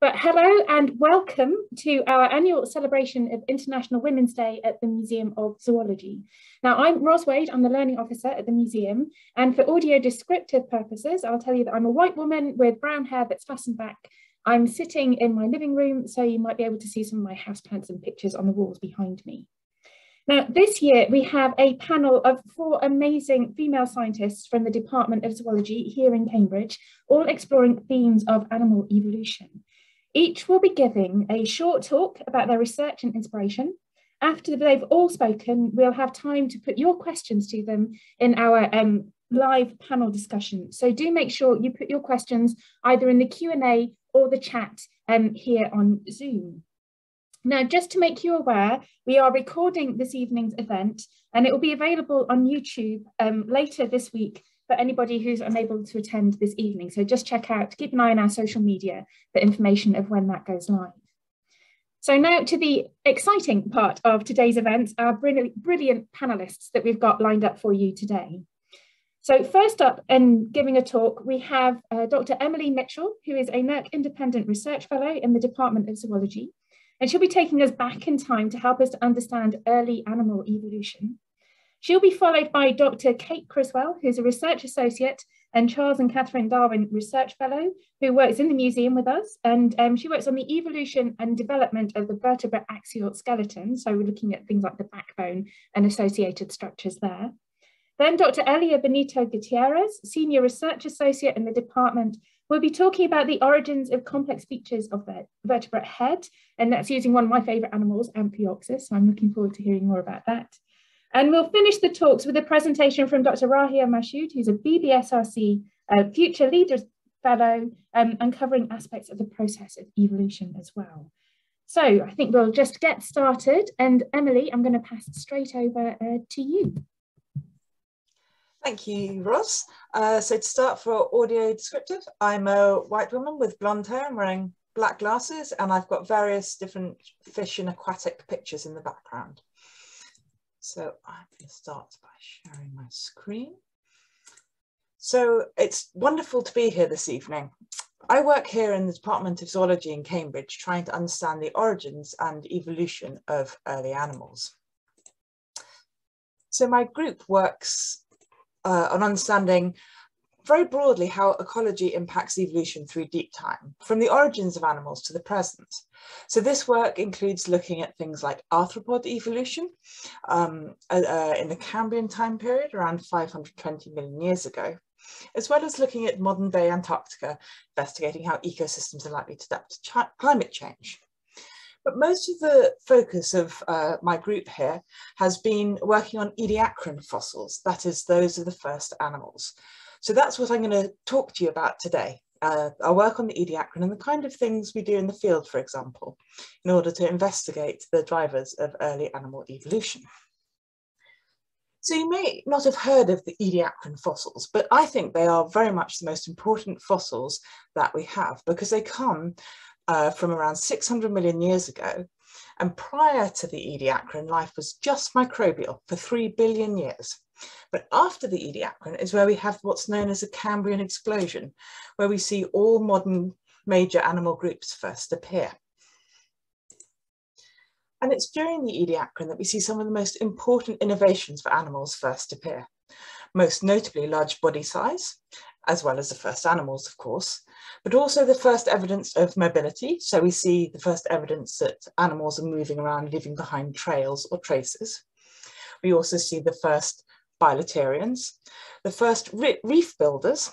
But hello and welcome to our annual celebration of International Women's Day at the Museum of Zoology. Now, I'm Ros Wade, I'm the Learning Officer at the museum, and for audio descriptive purposes, I'll tell you that I'm a white woman with brown hair that's fastened back. I'm sitting in my living room, so you might be able to see some of my houseplants and pictures on the walls behind me. Now, this year we have a panel of four amazing female scientists from the Department of Zoology here in Cambridge, all exploring themes of animal evolution. Each will be giving a short talk about their research and inspiration. After they've all spoken, we'll have time to put your questions to them in our um, live panel discussion. So do make sure you put your questions either in the Q&A or the chat um, here on Zoom. Now, just to make you aware, we are recording this evening's event and it will be available on YouTube um, later this week for anybody who's unable to attend this evening. So just check out, keep an eye on our social media for information of when that goes live. So now to the exciting part of today's event, our brilliant, brilliant panelists that we've got lined up for you today. So first up and giving a talk, we have uh, Dr. Emily Mitchell, who is a NERC Independent Research Fellow in the Department of Zoology. And she'll be taking us back in time to help us to understand early animal evolution. She'll be followed by Dr. Kate Criswell, who's a research associate and Charles and Catherine Darwin Research Fellow, who works in the museum with us. And um, she works on the evolution and development of the vertebrate axial skeleton. So we're looking at things like the backbone and associated structures there. Then Dr. Elia Benito Gutierrez, Senior Research Associate in the department, will be talking about the origins of complex features of the vertebrate head, and that's using one of my favourite animals, Amphioxus. So I'm looking forward to hearing more about that. And we'll finish the talks with a presentation from Dr. Rahia Mashoodh, who's a BBSRC uh, Future Leaders Fellow, um, uncovering aspects of the process of evolution as well. So I think we'll just get started. And Emily, I'm going to pass straight over uh, to you. Thank you, Ros. Uh, so to start for audio descriptive, I'm a white woman with blonde hair and wearing black glasses, and I've got various different fish and aquatic pictures in the background. So I'm going to start by sharing my screen. So it's wonderful to be here this evening. I work here in the Department of Zoology in Cambridge, trying to understand the origins and evolution of early animals. So my group works uh, on understanding very broadly how ecology impacts evolution through deep time, from the origins of animals to the present. So this work includes looking at things like arthropod evolution um, uh, uh, in the Cambrian time period, around 520 million years ago, as well as looking at modern day Antarctica, investigating how ecosystems are likely to adapt to climate change. But most of the focus of uh, my group here has been working on Ediacaran fossils, that is, those are the first animals. So that's what I'm going to talk to you about today. Uh, I work on the Ediacaran and the kind of things we do in the field, for example, in order to investigate the drivers of early animal evolution. So you may not have heard of the Ediacaran fossils, but I think they are very much the most important fossils that we have because they come uh, from around 600 million years ago. And prior to the Ediacaran, life was just microbial for 3 billion years. But after the Ediacaran is where we have what's known as a Cambrian explosion, where we see all modern major animal groups first appear. And it's during the Ediacaran that we see some of the most important innovations for animals first appear, most notably large body size, as well as the first animals, of course, but also the first evidence of mobility. So we see the first evidence that animals are moving around, leaving behind trails or traces. We also see the first bilaterians, the first reef builders,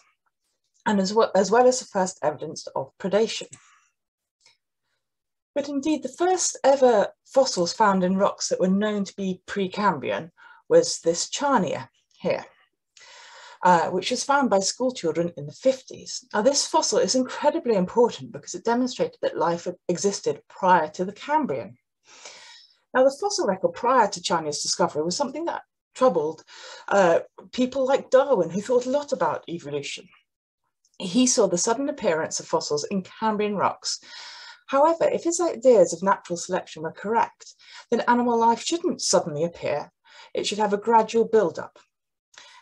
and as well, as well as the first evidence of predation. But indeed, the first ever fossils found in rocks that were known to be Precambrian was this Charnia here, uh, which was found by school children in the 50s. Now, this fossil is incredibly important because it demonstrated that life existed prior to the Cambrian. Now, the fossil record prior to Charnia's discovery was something that troubled uh, people like Darwin, who thought a lot about evolution. He saw the sudden appearance of fossils in Cambrian rocks. However, if his ideas of natural selection were correct, then animal life shouldn't suddenly appear. It should have a gradual build-up.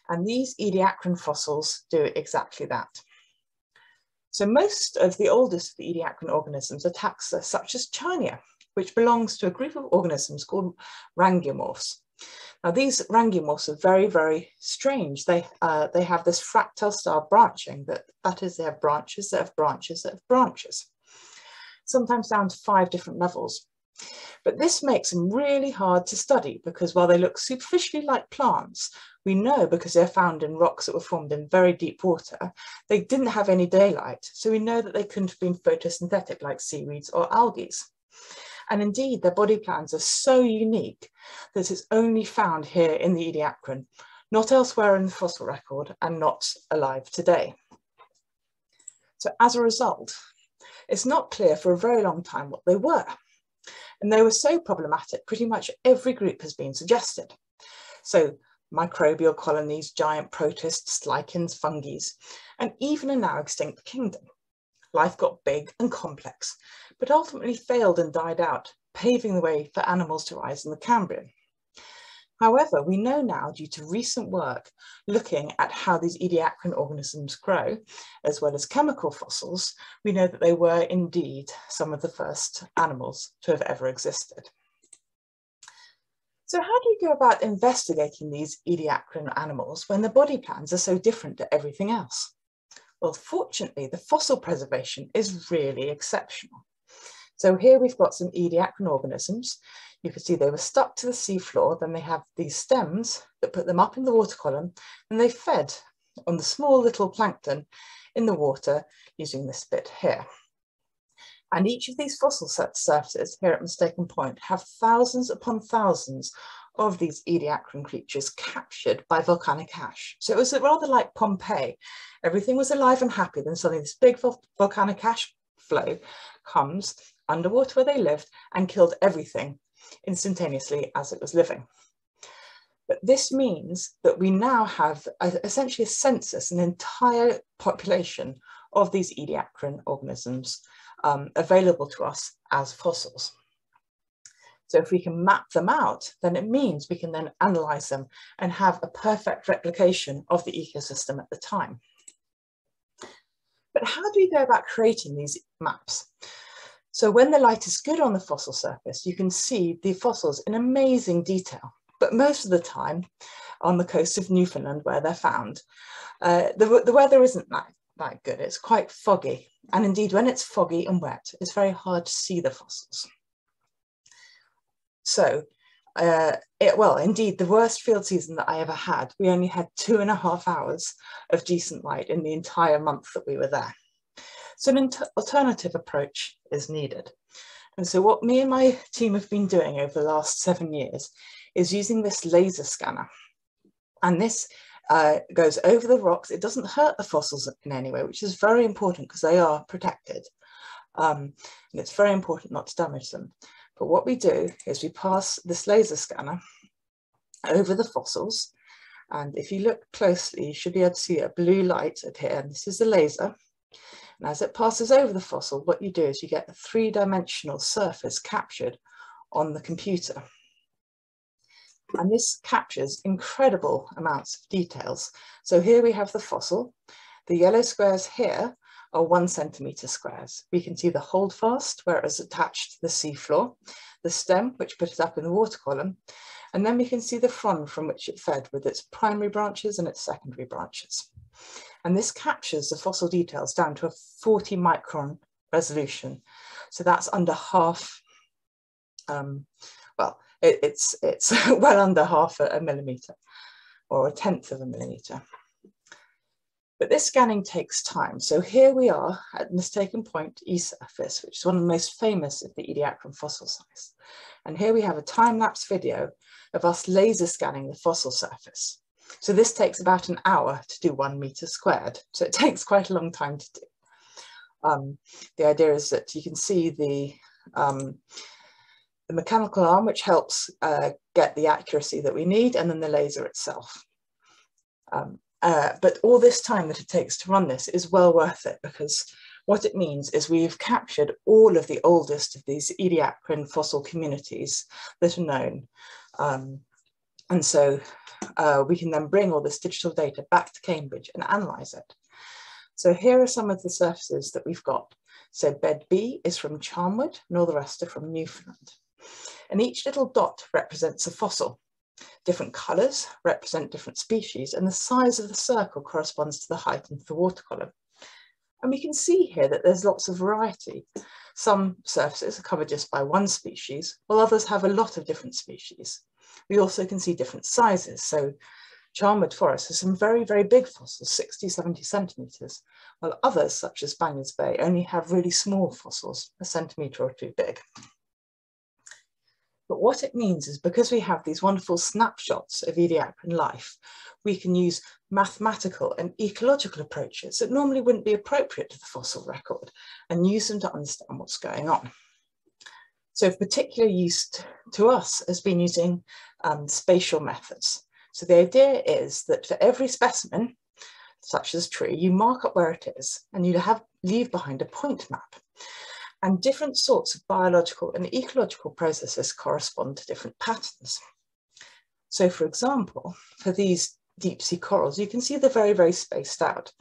And these Ediacaran fossils do exactly that. So most of the oldest of the ediacaran organisms are taxa, such as Charnia, which belongs to a group of organisms called rangeomorphs. Now these rangeomorphs are very, very strange. They, uh, they have this fractal style branching, that, that is they have branches that have branches that have branches, sometimes down to five different levels. But this makes them really hard to study because while they look superficially like plants, we know because they're found in rocks that were formed in very deep water, they didn't have any daylight. So we know that they couldn't have been photosynthetic like seaweeds or algae. And indeed, their body plans are so unique that it's only found here in the Ediacaran, not elsewhere in the fossil record and not alive today. So as a result, it's not clear for a very long time what they were. And they were so problematic, pretty much every group has been suggested. So microbial colonies, giant protists, lichens, fungi, and even a now extinct kingdom. Life got big and complex, but ultimately failed and died out, paving the way for animals to rise in the Cambrian. However, we know now due to recent work looking at how these ediacaran organisms grow, as well as chemical fossils, we know that they were indeed some of the first animals to have ever existed. So how do you go about investigating these ediacaran animals when the body plans are so different to everything else? Well, fortunately, the fossil preservation is really exceptional. So here we've got some ediacaran organisms. You can see they were stuck to the seafloor, then they have these stems that put them up in the water column, and they fed on the small little plankton in the water using this bit here. And each of these fossil surfaces here at Mistaken Point have thousands upon thousands of these ediacaran creatures captured by volcanic ash. So it was rather like Pompeii. Everything was alive and happy, then suddenly this big volcanic ash flow comes underwater where they lived and killed everything instantaneously as it was living. But this means that we now have a, essentially a census, an entire population of these ediacaran organisms um, available to us as fossils. So if we can map them out, then it means we can then analyze them and have a perfect replication of the ecosystem at the time. But how do we go about creating these maps? So when the light is good on the fossil surface, you can see the fossils in amazing detail. But most of the time on the coast of Newfoundland where they're found, uh, the, the weather isn't that, that good. It's quite foggy. And indeed, when it's foggy and wet, it's very hard to see the fossils. So, uh, it, well, indeed, the worst field season that I ever had, we only had two and a half hours of decent light in the entire month that we were there. So an alternative approach is needed. And so what me and my team have been doing over the last seven years is using this laser scanner. And this uh, goes over the rocks. It doesn't hurt the fossils in any way, which is very important because they are protected. Um, and it's very important not to damage them. But what we do is we pass this laser scanner over the fossils. And if you look closely, you should be able to see a blue light appear. And this is the laser. And as it passes over the fossil, what you do is you get a three-dimensional surface captured on the computer. And this captures incredible amounts of details. So here we have the fossil. The yellow squares here are one centimeter squares. We can see the holdfast where it was attached to the seafloor, the stem which put it up in the water column, and then we can see the frond from which it fed with its primary branches and its secondary branches. And this captures the fossil details down to a 40 micron resolution. So that's under half, um, well, it, it's, it's well under half a, a millimeter or a tenth of a millimeter. But this scanning takes time. So here we are at Mistaken Point E surface, which is one of the most famous of the Ediacaran fossil sites. And here we have a time-lapse video of us laser scanning the fossil surface. So this takes about an hour to do one meter squared. So it takes quite a long time to do. Um, the idea is that you can see the, um, the mechanical arm, which helps uh, get the accuracy that we need, and then the laser itself. Um, uh, but all this time that it takes to run this is well worth it because what it means is we've captured all of the oldest of these Ediacaran fossil communities that are known. Um, and so uh, we can then bring all this digital data back to Cambridge and analyze it. So here are some of the surfaces that we've got. So bed B is from Charnwood and all the rest are from Newfoundland. And each little dot represents a fossil. Different colours represent different species and the size of the circle corresponds to the height of the water column. And we can see here that there's lots of variety. Some surfaces are covered just by one species, while others have a lot of different species. We also can see different sizes. So Charnwood Forest has some very, very big fossils, 60, 70 centimetres, while others, such as Spaniard's Bay, only have really small fossils, a centimetre or two big. But what it means is because we have these wonderful snapshots of Ediacaran life, we can use mathematical and ecological approaches that normally wouldn't be appropriate to the fossil record and use them to understand what's going on. So of particular use to us has been using um, spatial methods. So the idea is that for every specimen, such as tree, you mark up where it is and you have leave behind a point map and different sorts of biological and ecological processes correspond to different patterns. So for example, for these deep sea corals, you can see they're very, very spaced out.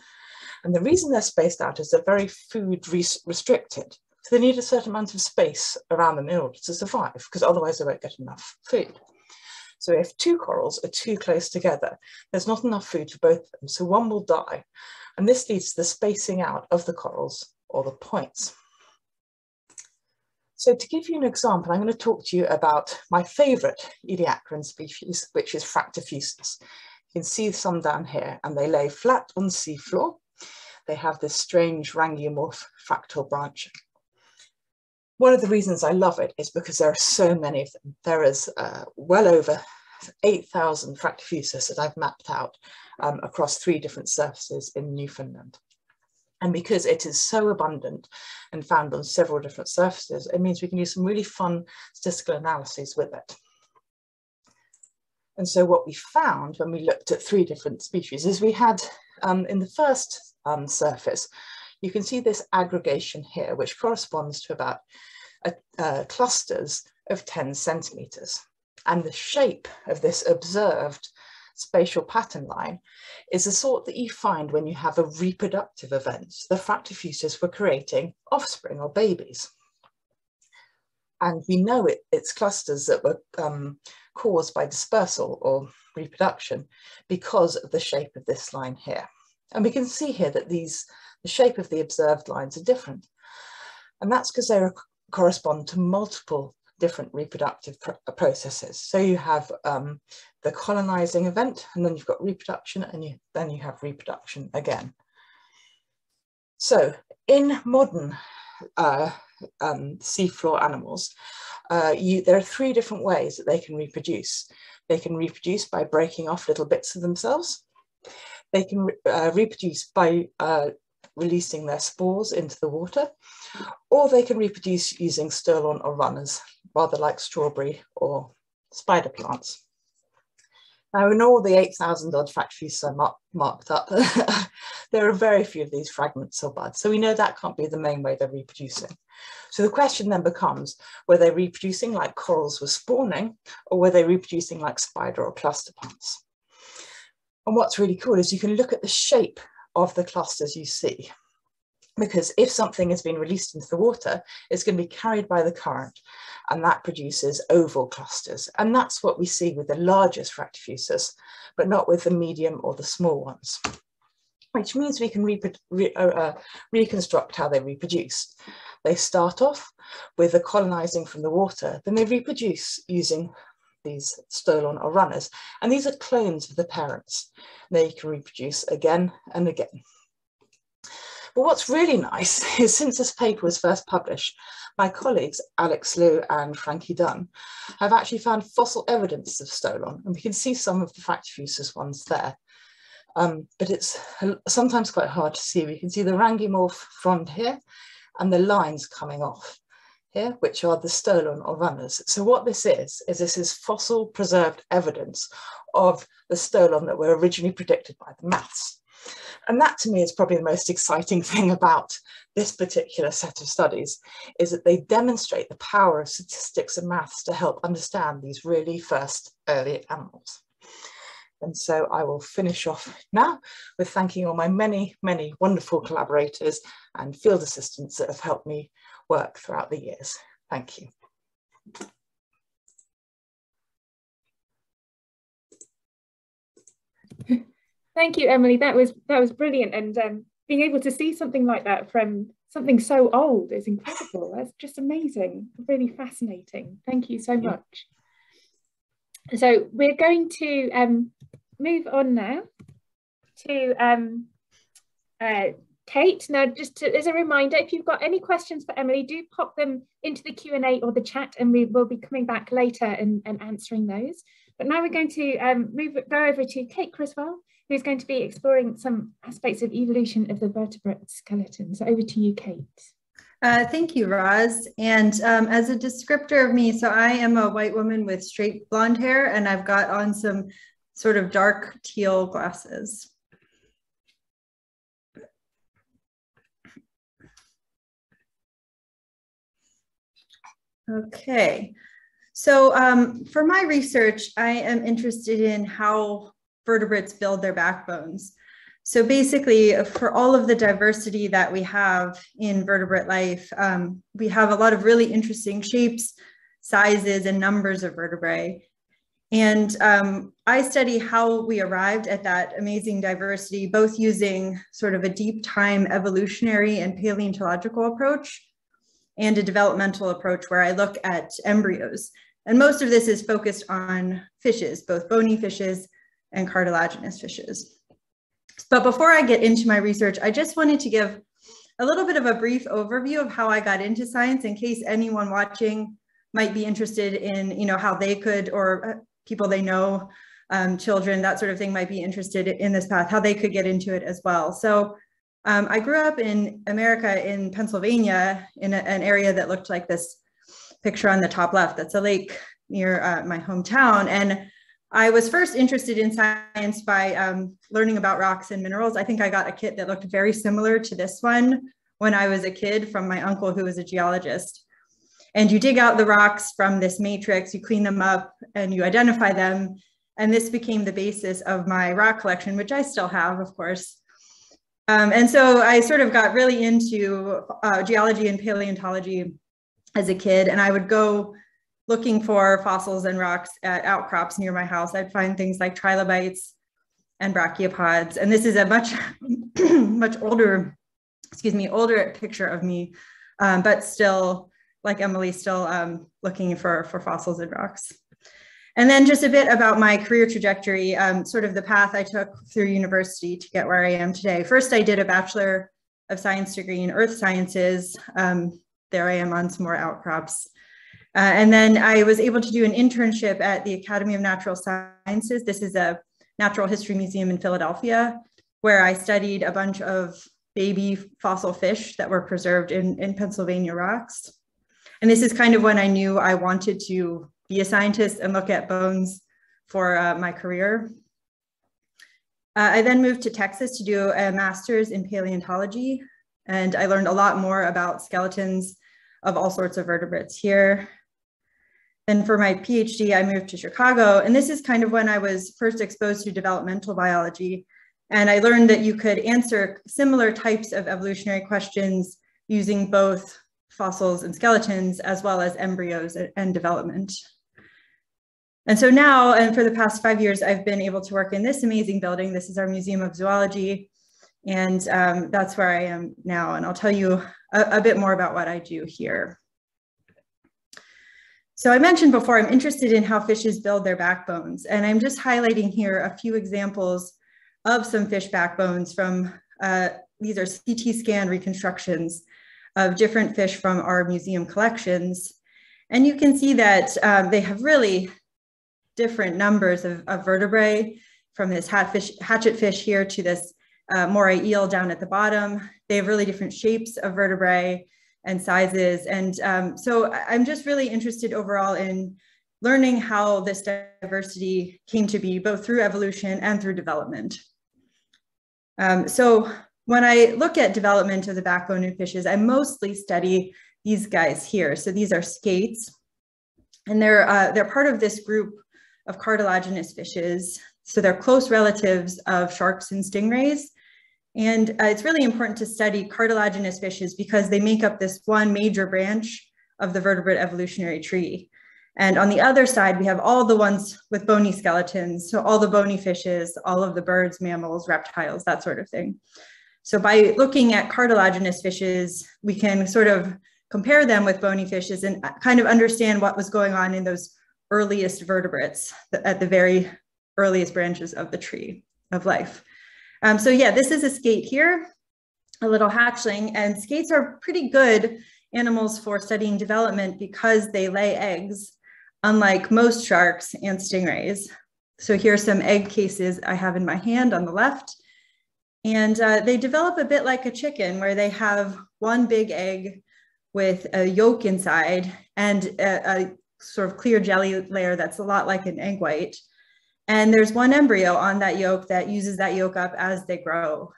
And the reason they're spaced out is they're very food restricted. So they need a certain amount of space around them in order to survive, because otherwise they won't get enough food. So if two corals are too close together, there's not enough food for both of them, so one will die. And this leads to the spacing out of the corals or the points. So to give you an example, I'm going to talk to you about my favourite Ediacaran species, which is Fractofusus. You can see some down here, and they lay flat on the seafloor. They have this strange rangeomorph fractal branching. One of the reasons I love it is because there are so many of them. There is uh, well over 8,000 Fractofusus that I've mapped out um, across three different surfaces in Newfoundland. And because it is so abundant and found on several different surfaces, it means we can do some really fun statistical analyses with it. And so what we found when we looked at three different species is we had um, in the first um, surface, you can see this aggregation here, which corresponds to about uh, clusters of 10 centimeters. And the shape of this observed spatial pattern line is the sort that you find when you have a reproductive event. The Fractofusus were creating offspring or babies. And we know it, it's clusters that were um, caused by dispersal or reproduction because of the shape of this line here. And we can see here that these, the shape of the observed lines are different. And that's because they correspond to multiple different reproductive pr processes. So you have um, the colonizing event, and then you've got reproduction, and you, then you have reproduction again. So in modern uh, um, seafloor animals, uh, you, there are three different ways that they can reproduce. They can reproduce by breaking off little bits of themselves. They can uh, reproduce by uh, releasing their spores into the water, or they can reproduce using stolon or runners, rather like strawberry or spider plants. Now, in all the 8,000 odd Fractofusus I mar marked up, there are very few of these fragments or buds. So we know that can't be the main way they're reproducing. So the question then becomes, were they reproducing like corals were spawning, or were they reproducing like spider or cluster plants? And what's really cool is you can look at the shape of the clusters you see. Because if something has been released into the water, it's going to be carried by the current and that produces oval clusters. And that's what we see with the largest Fractofusus, but not with the medium or the small ones, which means we can re uh, uh, reconstruct how they reproduce. They start off with the colonizing from the water, then they reproduce using these stolon or runners. And these are clones of the parents. They can reproduce again and again. But what's really nice is since this paper was first published, my colleagues, Alex Liu and Frankie Dunn, have actually found fossil evidence of stolon. And we can see some of the Fractofusus ones there. Um, but it's sometimes quite hard to see. We can see the rangeomorph frond here and the lines coming off here, which are the stolon or runners. So what this is, is this is fossil preserved evidence of the stolon that were originally predicted by the maths. And that to me is probably the most exciting thing about this particular set of studies, is that they demonstrate the power of statistics and maths to help understand these really first early animals. And so I will finish off now with thanking all my many, many wonderful collaborators and field assistants that have helped me work throughout the years. Thank you. Thank you, Emily. That was that was brilliant, and um, being able to see something like that from something so old is incredible. That's just amazing, really fascinating. Thank you so much. So we're going to um, move on now to um, uh, Kate. Now, just to, as a reminder, if you've got any questions for Emily, do pop them into the Q&A or the chat and we will be coming back later and, and answering those. But now we're going to um, move go over to Kate Criswell, who's going to be exploring some aspects of evolution of the vertebrate skeleton. So over to you, Kate. Uh, thank you, Ros. And um, as a descriptor of me, so I am a white woman with straight blonde hair, and I've got on some sort of dark teal glasses. Okay, so um, for my research, I am interested in how vertebrates build their backbones. So basically, for all of the diversity that we have in vertebrate life, um, we have a lot of really interesting shapes, sizes, and numbers of vertebrae. And um, I study how we arrived at that amazing diversity, both using sort of a deep time evolutionary and paleontological approach and a developmental approach where I look at embryos. And most of this is focused on fishes, both bony fishes and cartilaginous fishes. But before I get into my research, I just wanted to give a little bit of a brief overview of how I got into science in case anyone watching might be interested in, you know, how they could, or uh, people they know, um, children, that sort of thing might be interested in this path, how they could get into it as well. So um, I grew up in America in Pennsylvania in a, an area that looked like this picture on the top left. That's a lake near uh, my hometown. And I was first interested in science by um, learning about rocks and minerals. I think I got a kit that looked very similar to this one when I was a kid from my uncle who was a geologist. And you dig out the rocks from this matrix, you clean them up and you identify them. And this became the basis of my rock collection, which I still have, of course. Um, and so I sort of got really into uh, geology and paleontology as a kid, and I would go looking for fossils and rocks at outcrops near my house. I'd find things like trilobites and brachiopods. And this is a much, much older, excuse me, older picture of me, um, but still, like Emily, still um, looking for, for fossils and rocks. And then just a bit about my career trajectory, um, sort of the path I took through university to get where I am today. First, I did a Bachelor of Science degree in Earth Sciences. Um, there I am on some more outcrops. Uh, and then I was able to do an internship at the Academy of Natural Sciences. This is a natural history museum in Philadelphia, where I studied a bunch of baby fossil fish that were preserved in, in Pennsylvania rocks. And this is kind of when I knew I wanted to be a scientist and look at bones for uh, my career. Uh, I then moved to Texas to do a master's in paleontology, and I learned a lot more about skeletons of all sorts of vertebrates here. Then for my PhD, I moved to Chicago, and this is kind of when I was first exposed to developmental biology. And I learned that you could answer similar types of evolutionary questions using both fossils and skeletons, as well as embryos and development. And so now, and for the past five years, I've been able to work in this amazing building. This is our Museum of Zoology. And um, that's where I am now. And I'll tell you a, a bit more about what I do here. So I mentioned before, I'm interested in how fishes build their backbones. And I'm just highlighting here a few examples of some fish backbones from, uh, these are CT scan reconstructions of different fish from our museum collections. And you can see that um, they have really different numbers of, of vertebrae from this hatfish, hatchet fish here to this uh, moray eel down at the bottom. They have really different shapes of vertebrae and sizes. And um, so I'm just really interested overall in learning how this diversity came to be both through evolution and through development. Um, so when I look at development of the backbone fishes, I mostly study these guys here. So these are skates, and they're, uh, they're part of this group of cartilaginous fishes. So they're close relatives of sharks and stingrays. And uh, it's really important to study cartilaginous fishes because they make up this one major branch of the vertebrate evolutionary tree. And on the other side, we have all the ones with bony skeletons. So all the bony fishes, all of the birds, mammals, reptiles, that sort of thing. So by looking at cartilaginous fishes, we can sort of compare them with bony fishes and kind of understand what was going on in those earliest vertebrates at the very earliest branches of the tree of life. Um, so yeah, this is a skate here, a little hatchling, and skates are pretty good animals for studying development because they lay eggs, unlike most sharks and stingrays. So here are some egg cases I have in my hand on the left. And uh, they develop a bit like a chicken where they have one big egg with a yolk inside and a, a sort of clear jelly layer that's a lot like an egg white. And there's one embryo on that yolk that uses that yolk up as they grow.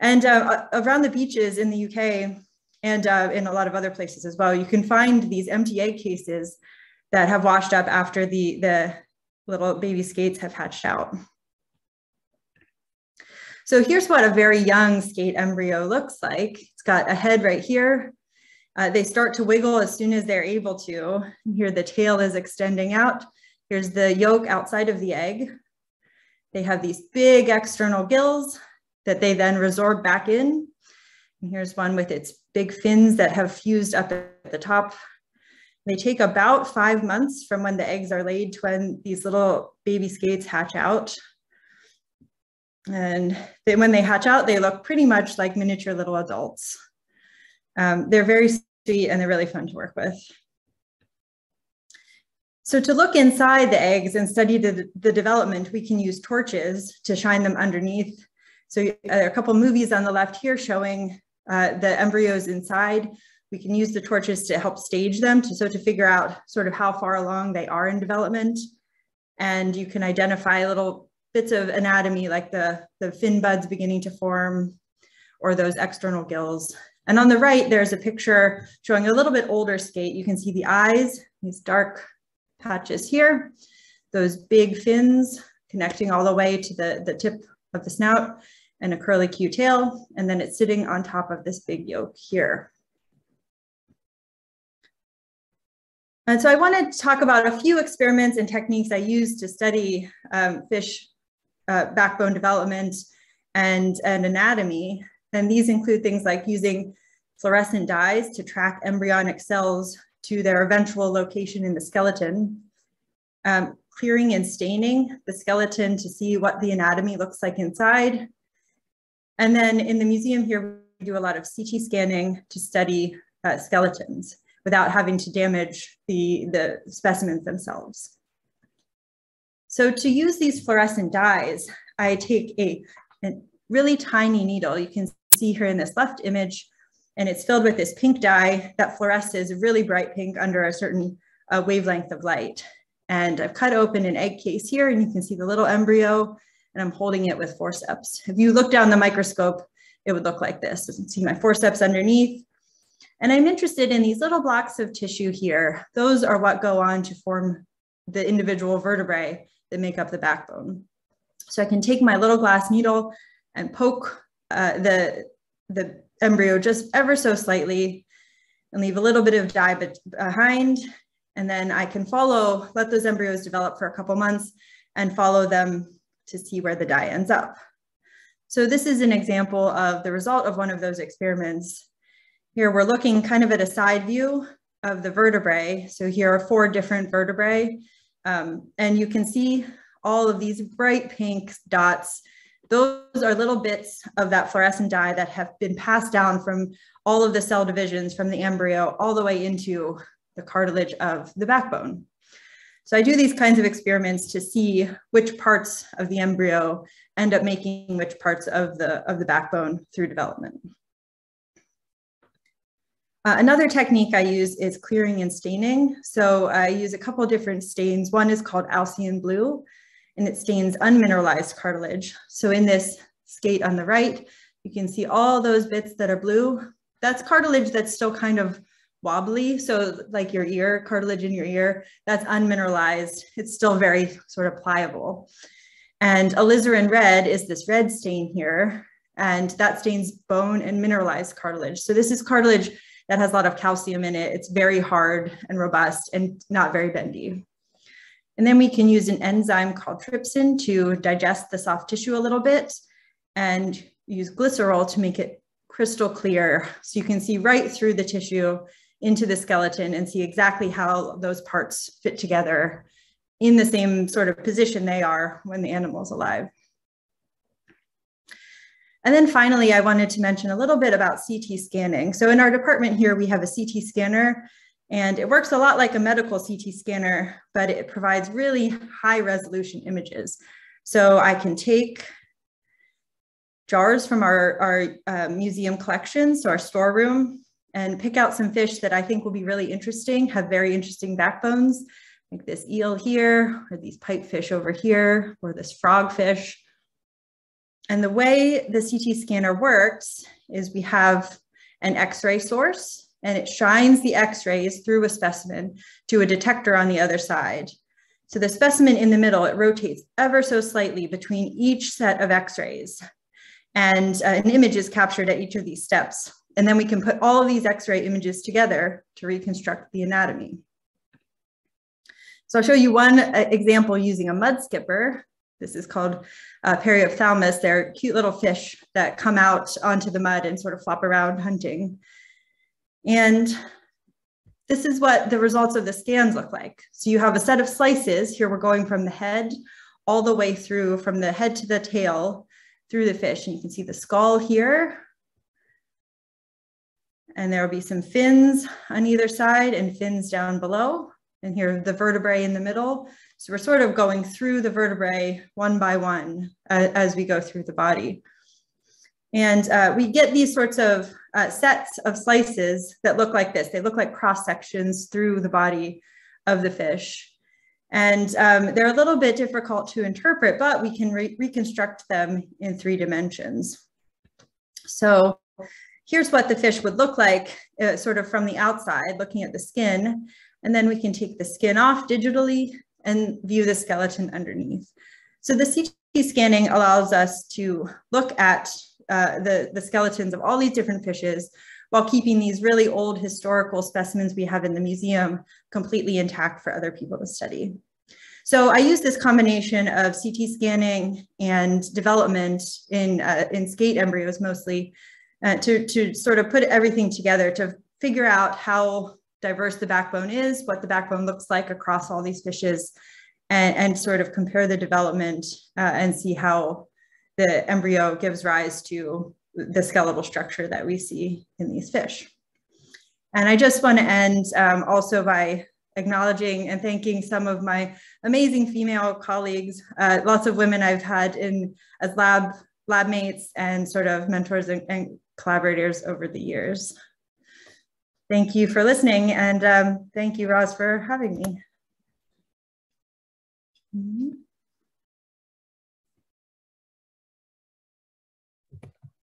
And uh, around the beaches in the UK and uh, in a lot of other places as well, you can find these empty egg cases that have washed up after the, the little baby skates have hatched out. So here's what a very young skate embryo looks like. It's got a head right here. Uh, they start to wiggle as soon as they're able to. Here the tail is extending out. Here's the yolk outside of the egg. They have these big external gills that they then resorb back in. And here's one with its big fins that have fused up at the top. They take about five months from when the eggs are laid to when these little baby skates hatch out. And then when they hatch out, they look pretty much like miniature little adults. Um, they're very sweet and they're really fun to work with. So to look inside the eggs and study the, the development, we can use torches to shine them underneath. So uh, a couple movies on the left here showing uh, the embryos inside. We can use the torches to help stage them, to, so to figure out sort of how far along they are in development. And you can identify little bits of anatomy like the, the fin buds beginning to form or those external gills. And on the right, there's a picture showing a little bit older skate. You can see the eyes, these dark patches here, those big fins connecting all the way to the, the tip of the snout and a curly Q tail. And then it's sitting on top of this big yolk here. And so I want to talk about a few experiments and techniques I use to study um, fish uh, backbone development and, and anatomy. And these include things like using fluorescent dyes to track embryonic cells to their eventual location in the skeleton, um, clearing and staining the skeleton to see what the anatomy looks like inside. And then in the museum here, we do a lot of CT scanning to study uh, skeletons without having to damage the, the specimens themselves. So to use these fluorescent dyes, I take a, a really tiny needle. You can see here in this left image, and it's filled with this pink dye that fluoresces really bright pink under a certain uh, wavelength of light. And I've cut open an egg case here and you can see the little embryo and I'm holding it with forceps. If you look down the microscope, it would look like this. You can see my forceps underneath. And I'm interested in these little blocks of tissue here. Those are what go on to form the individual vertebrae that make up the backbone. So I can take my little glass needle and poke uh, the, the embryo just ever so slightly and leave a little bit of dye behind. And then I can follow, let those embryos develop for a couple months and follow them to see where the dye ends up. So this is an example of the result of one of those experiments. Here we're looking kind of at a side view of the vertebrae. So here are four different vertebrae. Um, and you can see all of these bright pink dots those are little bits of that fluorescent dye that have been passed down from all of the cell divisions from the embryo all the way into the cartilage of the backbone. So I do these kinds of experiments to see which parts of the embryo end up making which parts of the, of the backbone through development. Uh, another technique I use is clearing and staining. So I use a couple different stains. One is called Alcian blue, and it stains unmineralized cartilage. So in this skate on the right, you can see all those bits that are blue. That's cartilage that's still kind of wobbly. So like your ear, cartilage in your ear, that's unmineralized. It's still very sort of pliable. And alizarin red is this red stain here, and that stains bone and mineralized cartilage. So this is cartilage that has a lot of calcium in it. It's very hard and robust and not very bendy. And then we can use an enzyme called trypsin to digest the soft tissue a little bit and use glycerol to make it crystal clear. So you can see right through the tissue into the skeleton and see exactly how those parts fit together in the same sort of position they are when the animal's alive. And then finally, I wanted to mention a little bit about CT scanning. So in our department here, we have a CT scanner and it works a lot like a medical CT scanner, but it provides really high resolution images. So I can take jars from our, our uh, museum collections, so our storeroom, and pick out some fish that I think will be really interesting, have very interesting backbones, like this eel here, or these pipefish over here, or this frogfish. And the way the CT scanner works is we have an X-ray source and it shines the X-rays through a specimen to a detector on the other side. So the specimen in the middle, it rotates ever so slightly between each set of X-rays and uh, an image is captured at each of these steps. And then we can put all of these X-ray images together to reconstruct the anatomy. So I'll show you one uh, example using a mud skipper. This is called uh, Periophthalmus. They're cute little fish that come out onto the mud and sort of flop around hunting. And this is what the results of the scans look like. So you have a set of slices. Here we're going from the head all the way through from the head to the tail through the fish. And you can see the skull here. And there will be some fins on either side and fins down below. And here the vertebrae in the middle. So we're sort of going through the vertebrae one by one uh, as we go through the body. And uh, we get these sorts of uh, sets of slices that look like this. They look like cross sections through the body of the fish. And um, they're a little bit difficult to interpret, but we can re reconstruct them in three dimensions. So here's what the fish would look like uh, sort of from the outside, looking at the skin. And then we can take the skin off digitally and view the skeleton underneath. So the CT scanning allows us to look at uh, the, the skeletons of all these different fishes while keeping these really old historical specimens we have in the museum completely intact for other people to study. So I use this combination of CT scanning and development in, uh, in skate embryos mostly uh, to, to sort of put everything together to figure out how diverse the backbone is, what the backbone looks like across all these fishes, and, and sort of compare the development uh, and see how the embryo gives rise to the skeletal structure that we see in these fish. And I just want to end um, also by acknowledging and thanking some of my amazing female colleagues, uh, lots of women I've had in as lab lab mates and sort of mentors and, and collaborators over the years. Thank you for listening and um, thank you, Ros, for having me. Mm -hmm.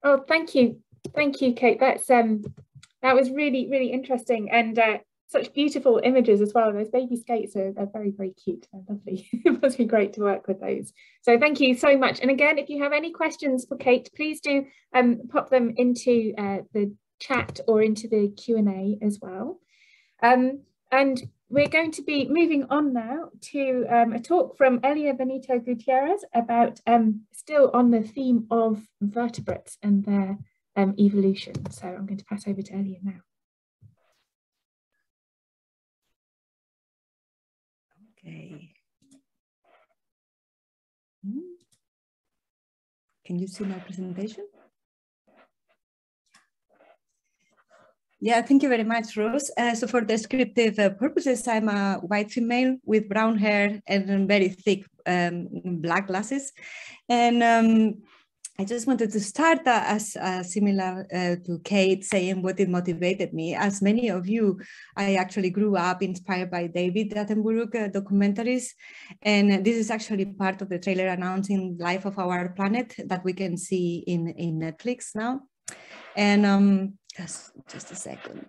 Oh, thank you. Thank you, Kate. That's um that was really, really interesting and uh, such beautiful images as well. Those baby skates are, are very, very cute. They're lovely. it must be great to work with those. So thank you so much. And again, if you have any questions for Kate, please do um, pop them into uh, the chat or into the Q&A as well. Um, and we're going to be moving on now to um, a talk from Elia Benito Gutierrez about um, still on the theme of vertebrates and their um, evolution. So I'm going to pass over to Elia now. Okay. Hmm. Can you see my presentation? Yeah, thank you very much, Rose. Uh, so for descriptive uh, purposes, I'm a white female with brown hair and very thick um, black glasses. And um, I just wanted to start uh, as uh, similar uh, to Kate saying what it motivated me. As many of you, I actually grew up inspired by David Attenborough uh, documentaries. And this is actually part of the trailer announcing Life of Our Planet that we can see in, in Netflix now. And um, just, just a second.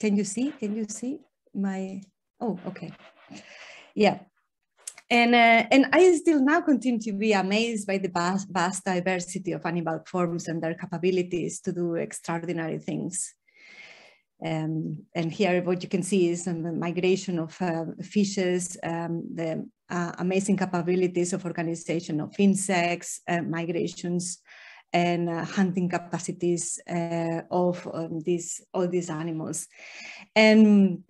Can you see? Can you see my? Oh, okay. Yeah. And, uh, and I still now continue to be amazed by the vast, vast diversity of animal forms and their capabilities to do extraordinary things. Um, and here what you can see is the migration of uh, fishes, um, the uh, amazing capabilities of organization of insects, uh, migrations, and uh, hunting capacities uh, of um, these all these animals. And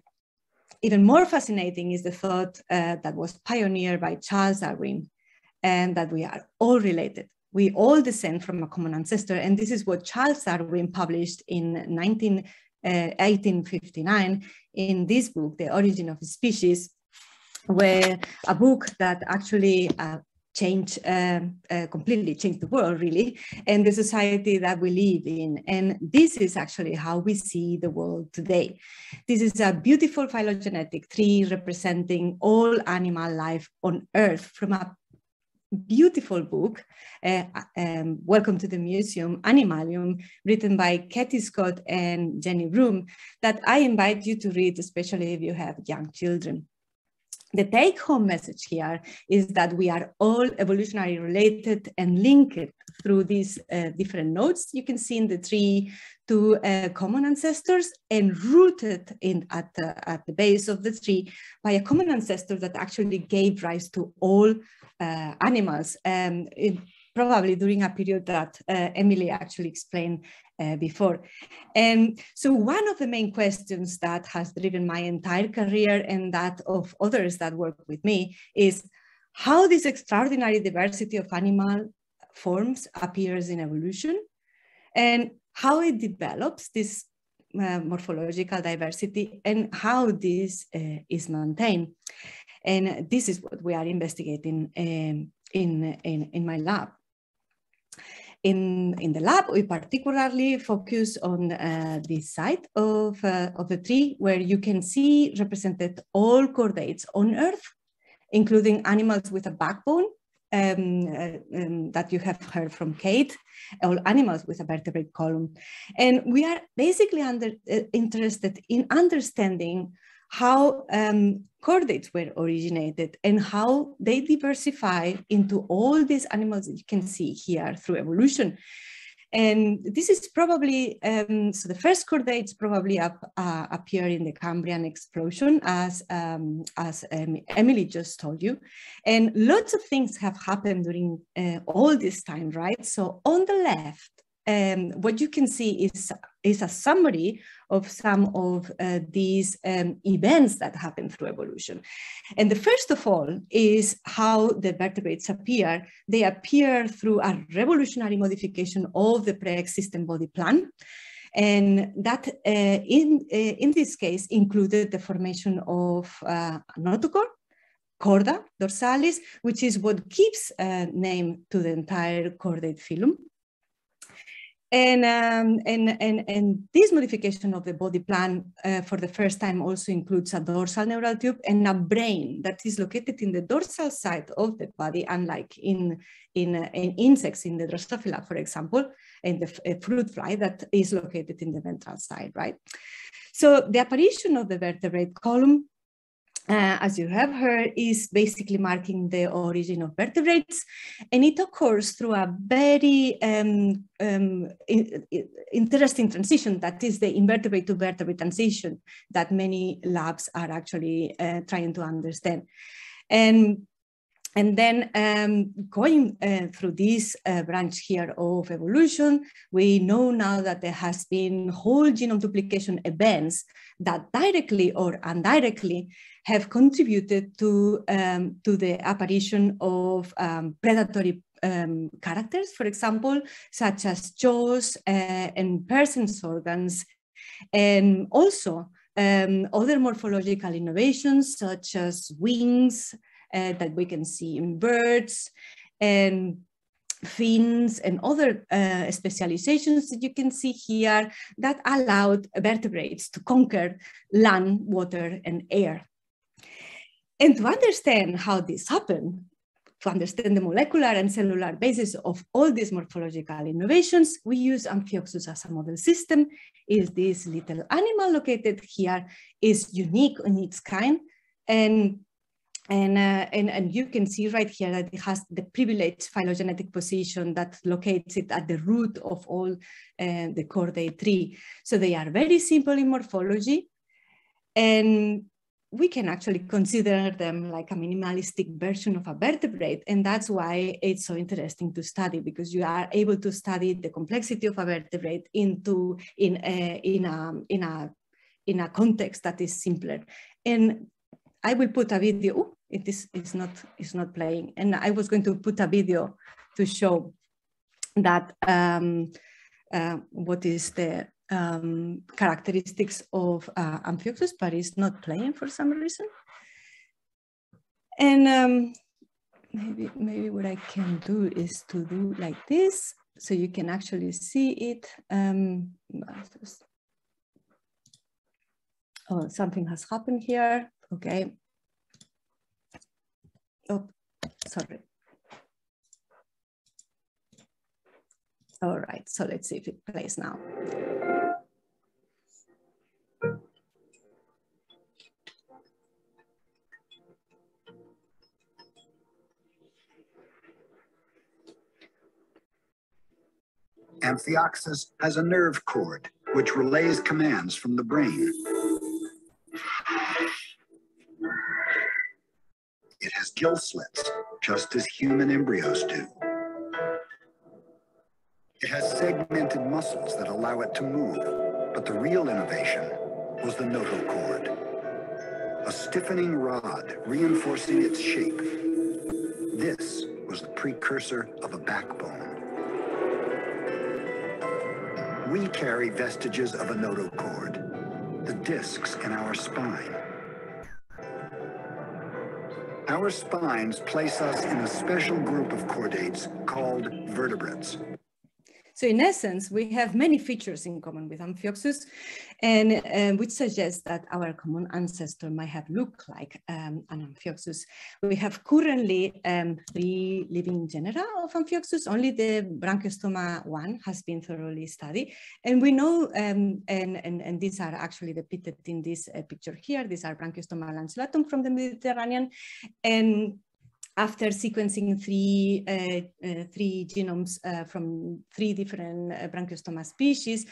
even more fascinating is the thought uh, that was pioneered by Charles Darwin and that we are all related. We all descend from a common ancestor. And this is what Charles Darwin published in 19, uh, 1859 in this book, The Origin of Species, where a book that actually uh, change uh, uh, completely change the world really and the society that we live in. And this is actually how we see the world today. This is a beautiful phylogenetic tree representing all animal life on earth from a beautiful book uh, um, welcome to the museum animalium written by katie scott and jenny broom that i invite you to read especially if you have young children the take home message here is that we are all evolutionary related and linked through these uh, different nodes. You can see in the tree to uh, common ancestors and rooted in at the, at the base of the tree by a common ancestor that actually gave rise to all uh, animals. Um, probably during a period that uh, Emily actually explained uh, before. And so one of the main questions that has driven my entire career and that of others that work with me is how this extraordinary diversity of animal forms appears in evolution and how it develops this uh, morphological diversity and how this uh, is maintained. And this is what we are investigating um, in, in, in my lab. In, in the lab, we particularly focus on uh, this side of, uh, of the tree where you can see represented all chordates on Earth, including animals with a backbone um, uh, um, that you have heard from Kate, all animals with a vertebrate column. And we are basically under, uh, interested in understanding how um, chordates were originated and how they diversify into all these animals that you can see here through evolution. And this is probably, um, so the first chordates probably up, uh, appear in the Cambrian explosion as, um, as um, Emily just told you. And lots of things have happened during uh, all this time, right? So on the left, um, what you can see is, is a summary of some of uh, these um, events that happen through evolution. And the first of all is how the vertebrates appear. They appear through a revolutionary modification of the pre-existing body plan. And that uh, in, uh, in this case included the formation of uh, notochord, chorda dorsalis, which is what gives a name to the entire chordate phylum. And, um, and, and, and this modification of the body plan uh, for the first time also includes a dorsal neural tube and a brain that is located in the dorsal side of the body, unlike in, in, uh, in insects in the Drosophila, for example, and the fruit fly that is located in the ventral side, right? So the apparition of the vertebrate column uh, as you have heard, is basically marking the origin of vertebrates. And it occurs through a very um, um, in, in, interesting transition that is the invertebrate to vertebrate transition that many labs are actually uh, trying to understand. And and then um, going uh, through this uh, branch here of evolution, we know now that there has been whole genome duplication events that directly or indirectly have contributed to, um, to the apparition of um, predatory um, characters, for example, such as jaws uh, and person's organs, and also um, other morphological innovations such as wings, uh, that we can see in birds and fins and other uh, specializations that you can see here that allowed vertebrates to conquer land, water, and air. And to understand how this happened, to understand the molecular and cellular basis of all these morphological innovations, we use Amphioxus as a model system. Is this little animal located here is unique in its kind. And and, uh, and, and you can see right here that it has the privileged phylogenetic position that locates it at the root of all uh, the chordate tree. So they are very simple in morphology. And we can actually consider them like a minimalistic version of a vertebrate. And that's why it's so interesting to study because you are able to study the complexity of a vertebrate into in a, in a, in a, in a context that is simpler. And I will put a video it is it's not it's not playing. And I was going to put a video to show that um, uh, what is the um, characteristics of uh, Amphioxus, but it's not playing for some reason. And um, maybe maybe what I can do is to do like this, so you can actually see it. Um, oh, something has happened here. Okay, Oh, sorry. All right, so let's see if it plays now. Amphioxus has a nerve cord which relays commands from the brain. Gill slits, just as human embryos do. It has segmented muscles that allow it to move, but the real innovation was the notochord, a stiffening rod reinforcing its shape. This was the precursor of a backbone. We carry vestiges of a notochord, the discs in our spine. Our spines place us in a special group of chordates called vertebrates. So in essence, we have many features in common with Amphioxus, and uh, which suggests that our common ancestor might have looked like um, an Amphioxus. We have currently um, three living genera of Amphioxus. Only the Branchiostoma one has been thoroughly studied, and we know, um, and, and, and these are actually depicted in this uh, picture here. These are Branchiostoma lanceolatum from the Mediterranean, and after sequencing three, uh, uh, three genomes uh, from three different Branchiostoma species,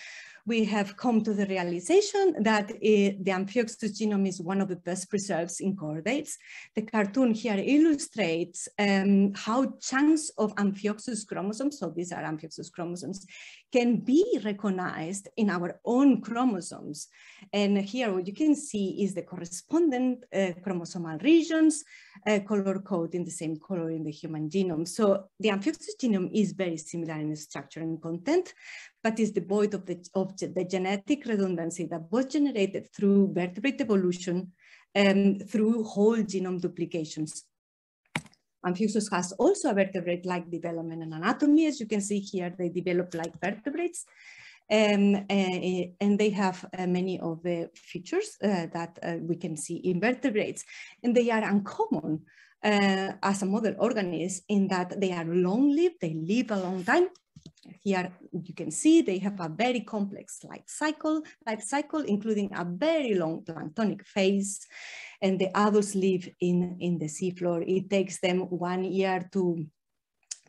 we have come to the realization that the Amphioxus genome is one of the best preserved in chordates. The cartoon here illustrates um, how chunks of Amphioxus chromosomes, so these are Amphioxus chromosomes, can be recognized in our own chromosomes. And here what you can see is the correspondent uh, chromosomal regions, uh, color code in the same color in the human genome. So the Amphioxus genome is very similar in structure and content, but is devoid of the, of the genetic redundancy that was generated through vertebrate evolution um, through whole genome duplications. Amphioxus has also a vertebrate-like development and anatomy. As you can see here, they develop like vertebrates. Um, uh, and they have uh, many of the features uh, that uh, we can see in vertebrates. And they are uncommon uh, as a model organism in that they are long-lived, they live a long time, here you can see they have a very complex life cycle, life cycle, including a very long planktonic phase. And the adults live in, in the seafloor. It takes them one year to,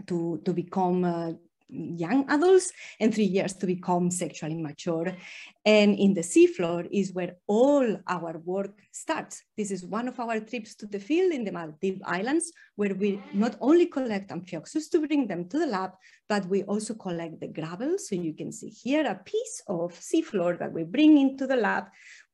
to, to become uh, young adults and three years to become sexually mature. And in the seafloor is where all our work starts. This is one of our trips to the field in the Maldive Islands, where we not only collect amphioxus to bring them to the lab, but we also collect the gravel. So you can see here a piece of seafloor that we bring into the lab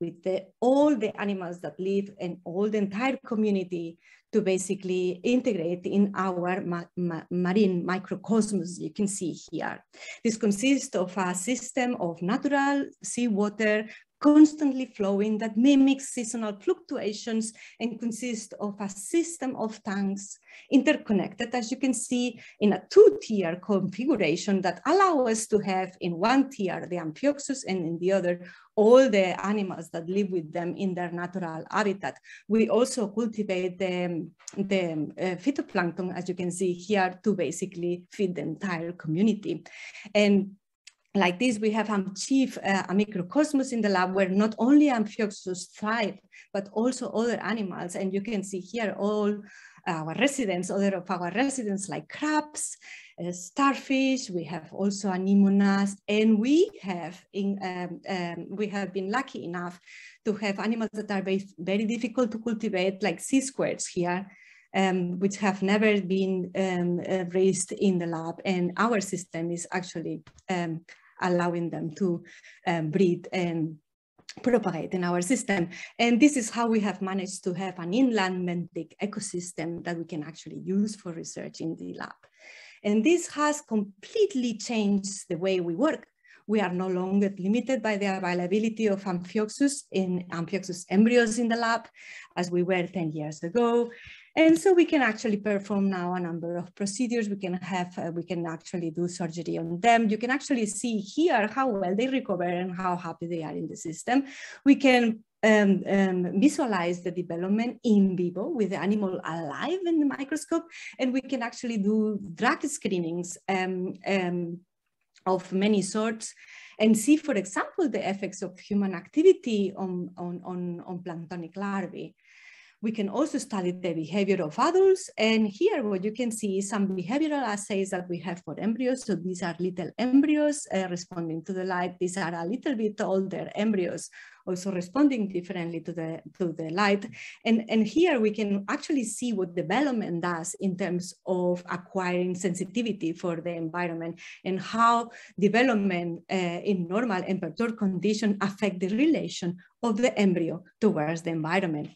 with the, all the animals that live and all the entire community to basically integrate in our ma ma marine microcosmos you can see here. This consists of a system of natural seawater constantly flowing that mimics seasonal fluctuations and consists of a system of tanks interconnected, as you can see, in a two-tier configuration that allow us to have in one tier the Amphioxus and in the other all the animals that live with them in their natural habitat. We also cultivate the, the uh, phytoplankton, as you can see here, to basically feed the entire community. And like this, we have achieved uh, a microcosmos in the lab where not only Amphioxus thrive, but also other animals. And you can see here all our residents, other of our residents like crabs, uh, starfish, we have also anemonas, and we have in, um, um, we have been lucky enough to have animals that are very, very difficult to cultivate, like sea squirts here, um, which have never been um, uh, raised in the lab. And our system is actually um, allowing them to um, breed and propagate in our system. And this is how we have managed to have an inland benthic ecosystem that we can actually use for research in the lab. And this has completely changed the way we work. We are no longer limited by the availability of Amphioxus in Amphioxus embryos in the lab, as we were 10 years ago. And so we can actually perform now a number of procedures. We can have, uh, we can actually do surgery on them. You can actually see here how well they recover and how happy they are in the system. We can um, um, visualize the development in vivo with the animal alive in the microscope, and we can actually do drug screenings um, um of many sorts and see, for example, the effects of human activity on, on, on, on planktonic larvae. We can also study the behavior of adults. And here what you can see is some behavioral assays that we have for embryos. So these are little embryos uh, responding to the light. These are a little bit older embryos also responding differently to the, to the light. And, and here we can actually see what development does in terms of acquiring sensitivity for the environment and how development uh, in normal and perturbed condition affect the relation of the embryo towards the environment.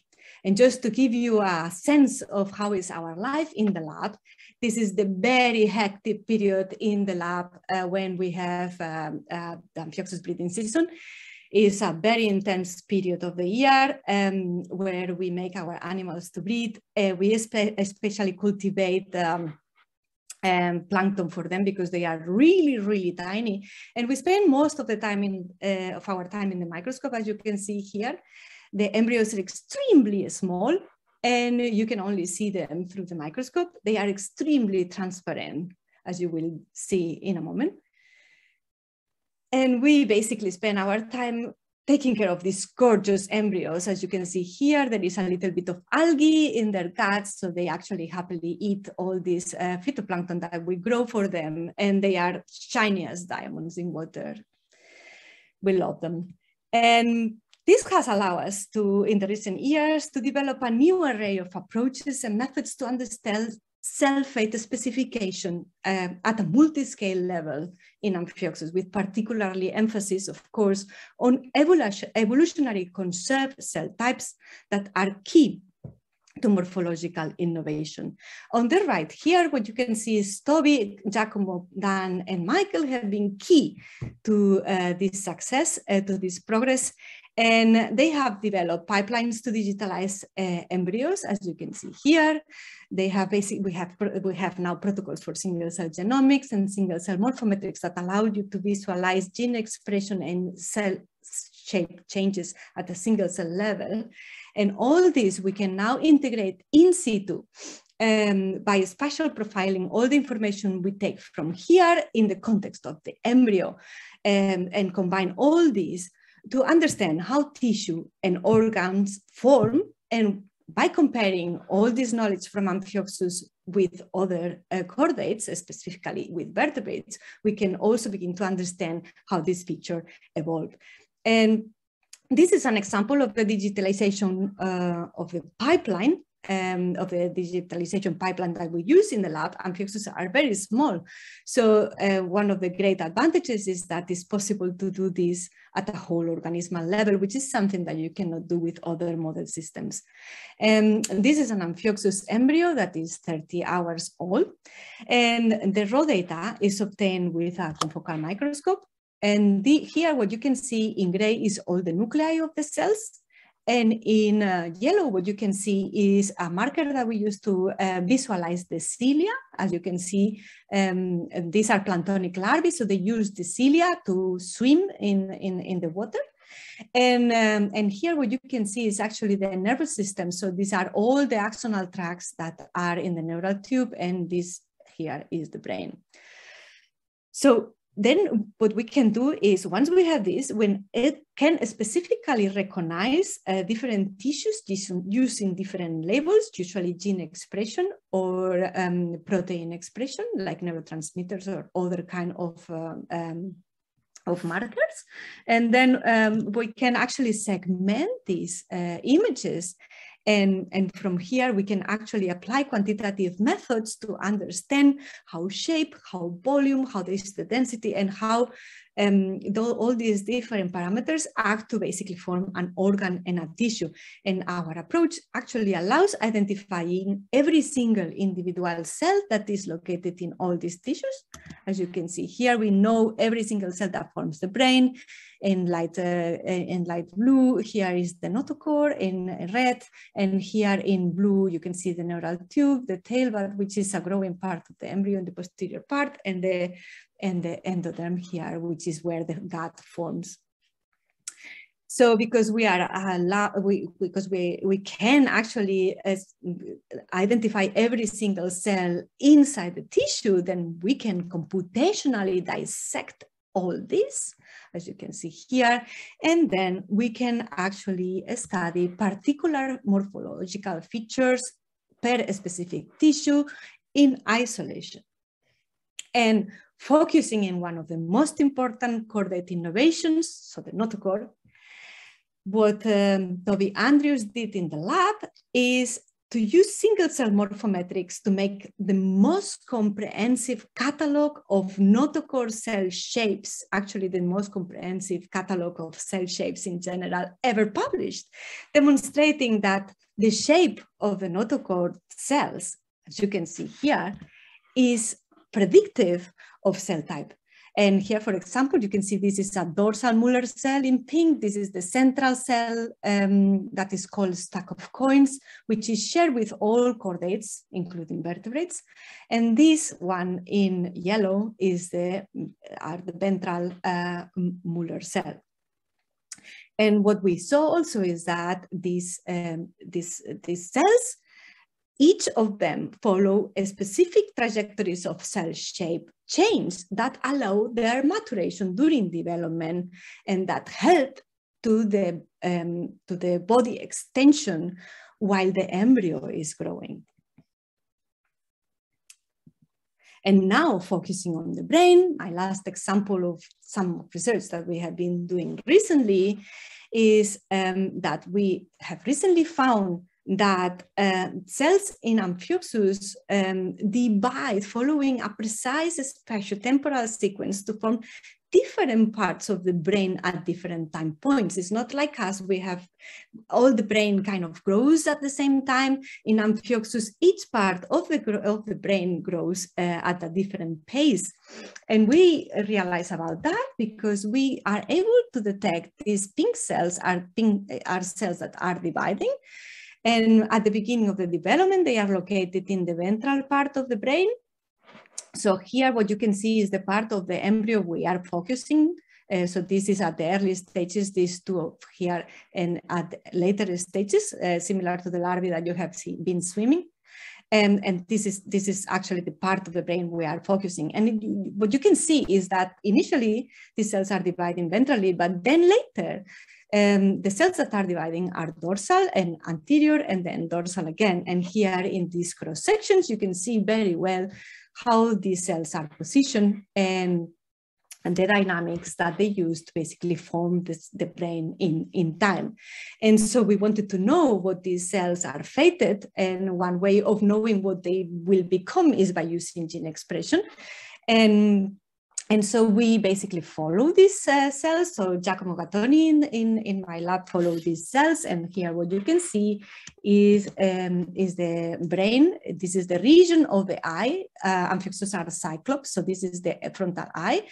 And just to give you a sense of how is our life in the lab, this is the very hectic period in the lab uh, when we have um, uh, the Amphioxus breeding season. It's a very intense period of the year um, where we make our animals to breed. Uh, we especially cultivate um, um, plankton for them because they are really, really tiny. And we spend most of the time in, uh, of our time in the microscope, as you can see here. The embryos are extremely small and you can only see them through the microscope. They are extremely transparent, as you will see in a moment. And we basically spend our time taking care of these gorgeous embryos. As you can see here, there is a little bit of algae in their guts, so they actually happily eat all this uh, phytoplankton that we grow for them, and they are shiny as diamonds in water. We love them. And this has allowed us to, in the recent years, to develop a new array of approaches and methods to understand cell fate specification uh, at a multi-scale level in Amphioxus, with particularly emphasis, of course, on evolution, evolutionary conserved cell types that are key to morphological innovation. On the right here, what you can see is Toby, Giacomo, Dan, and Michael have been key to uh, this success, uh, to this progress, and they have developed pipelines to digitalize uh, embryos, as you can see here. They have basic, we have, we have now protocols for single cell genomics and single cell morphometrics that allow you to visualize gene expression and cell shape changes at a single cell level. And all this we can now integrate in situ um, by spatial profiling all the information we take from here in the context of the embryo um, and combine all these to understand how tissue and organs form and by comparing all this knowledge from Amphioxus with other uh, chordates, specifically with vertebrates, we can also begin to understand how this feature evolved. And this is an example of the digitalization uh, of the pipeline um, of the digitalization pipeline that we use in the lab, and Amphioxus are very small. So uh, one of the great advantages is that it's possible to do this at a whole organismal level, which is something that you cannot do with other model systems. And this is an Amphioxus embryo that is 30 hours old. And the raw data is obtained with a confocal microscope. And the, here what you can see in gray is all the nuclei of the cells and in uh, yellow, what you can see is a marker that we use to uh, visualize the cilia. As you can see, um, these are planktonic larvae, so they use the cilia to swim in, in, in the water. And, um, and here what you can see is actually the nervous system. So these are all the axonal tracts that are in the neural tube, and this here is the brain. So then what we can do is once we have this, when it can specifically recognize uh, different tissues using different labels, usually gene expression or um, protein expression, like neurotransmitters or other kind of uh, um, of markers. And then um, we can actually segment these uh, images and, and from here, we can actually apply quantitative methods to understand how shape, how volume, how is the density, and how um, all these different parameters act to basically form an organ and a tissue. And our approach actually allows identifying every single individual cell that is located in all these tissues. As you can see here, we know every single cell that forms the brain in light, uh, in light blue. Here is the notochord in red. And here in blue, you can see the neural tube, the tail, which is a growing part of the embryo in the posterior part, and the and the endoderm here, which is where the gut forms. So because we are allowed, we, because we, we can actually identify every single cell inside the tissue, then we can computationally dissect all this, as you can see here, and then we can actually study particular morphological features per specific tissue in isolation. And focusing in one of the most important chordate innovations, so the notochord, what um, Toby Andrews did in the lab is to use single cell morphometrics to make the most comprehensive catalog of notochord cell shapes, actually the most comprehensive catalog of cell shapes in general ever published, demonstrating that the shape of the notochord cells, as you can see here, is predictive of cell type. And here, for example, you can see this is a dorsal Muller cell in pink. This is the central cell um, that is called stack of coins, which is shared with all chordates, including vertebrates. And this one in yellow is the, are the ventral uh, Muller cell. And what we saw also is that these, um, these, these cells each of them follow a specific trajectories of cell shape change that allow their maturation during development and that help to the, um, to the body extension while the embryo is growing. And now focusing on the brain, my last example of some research that we have been doing recently is um, that we have recently found that uh, cells in Amphioxus um, divide following a precise spatiotemporal sequence to form different parts of the brain at different time points. It's not like us, we have all the brain kind of grows at the same time. In Amphioxus, each part of the, of the brain grows uh, at a different pace. And we realize about that because we are able to detect these pink cells are, pink, are cells that are dividing and at the beginning of the development, they are located in the ventral part of the brain. So here what you can see is the part of the embryo we are focusing. Uh, so this is at the early stages, these two here, and at later stages, uh, similar to the larvae that you have seen, been swimming. And, and this is this is actually the part of the brain we are focusing. And it, what you can see is that initially these cells are dividing ventrally, but then later um, the cells that are dividing are dorsal and anterior and then dorsal again. And here in these cross sections, you can see very well how these cells are positioned and, and the dynamics that they use to basically form this, the brain in, in time. And so we wanted to know what these cells are fated. And one way of knowing what they will become is by using gene expression. And and so we basically follow these uh, cells. So Giacomo Gattoni in, in, in, my lab follow these cells. And here what you can see is, um, is the brain. This is the region of the eye. Uh, are cyclops. So this is the frontal eye.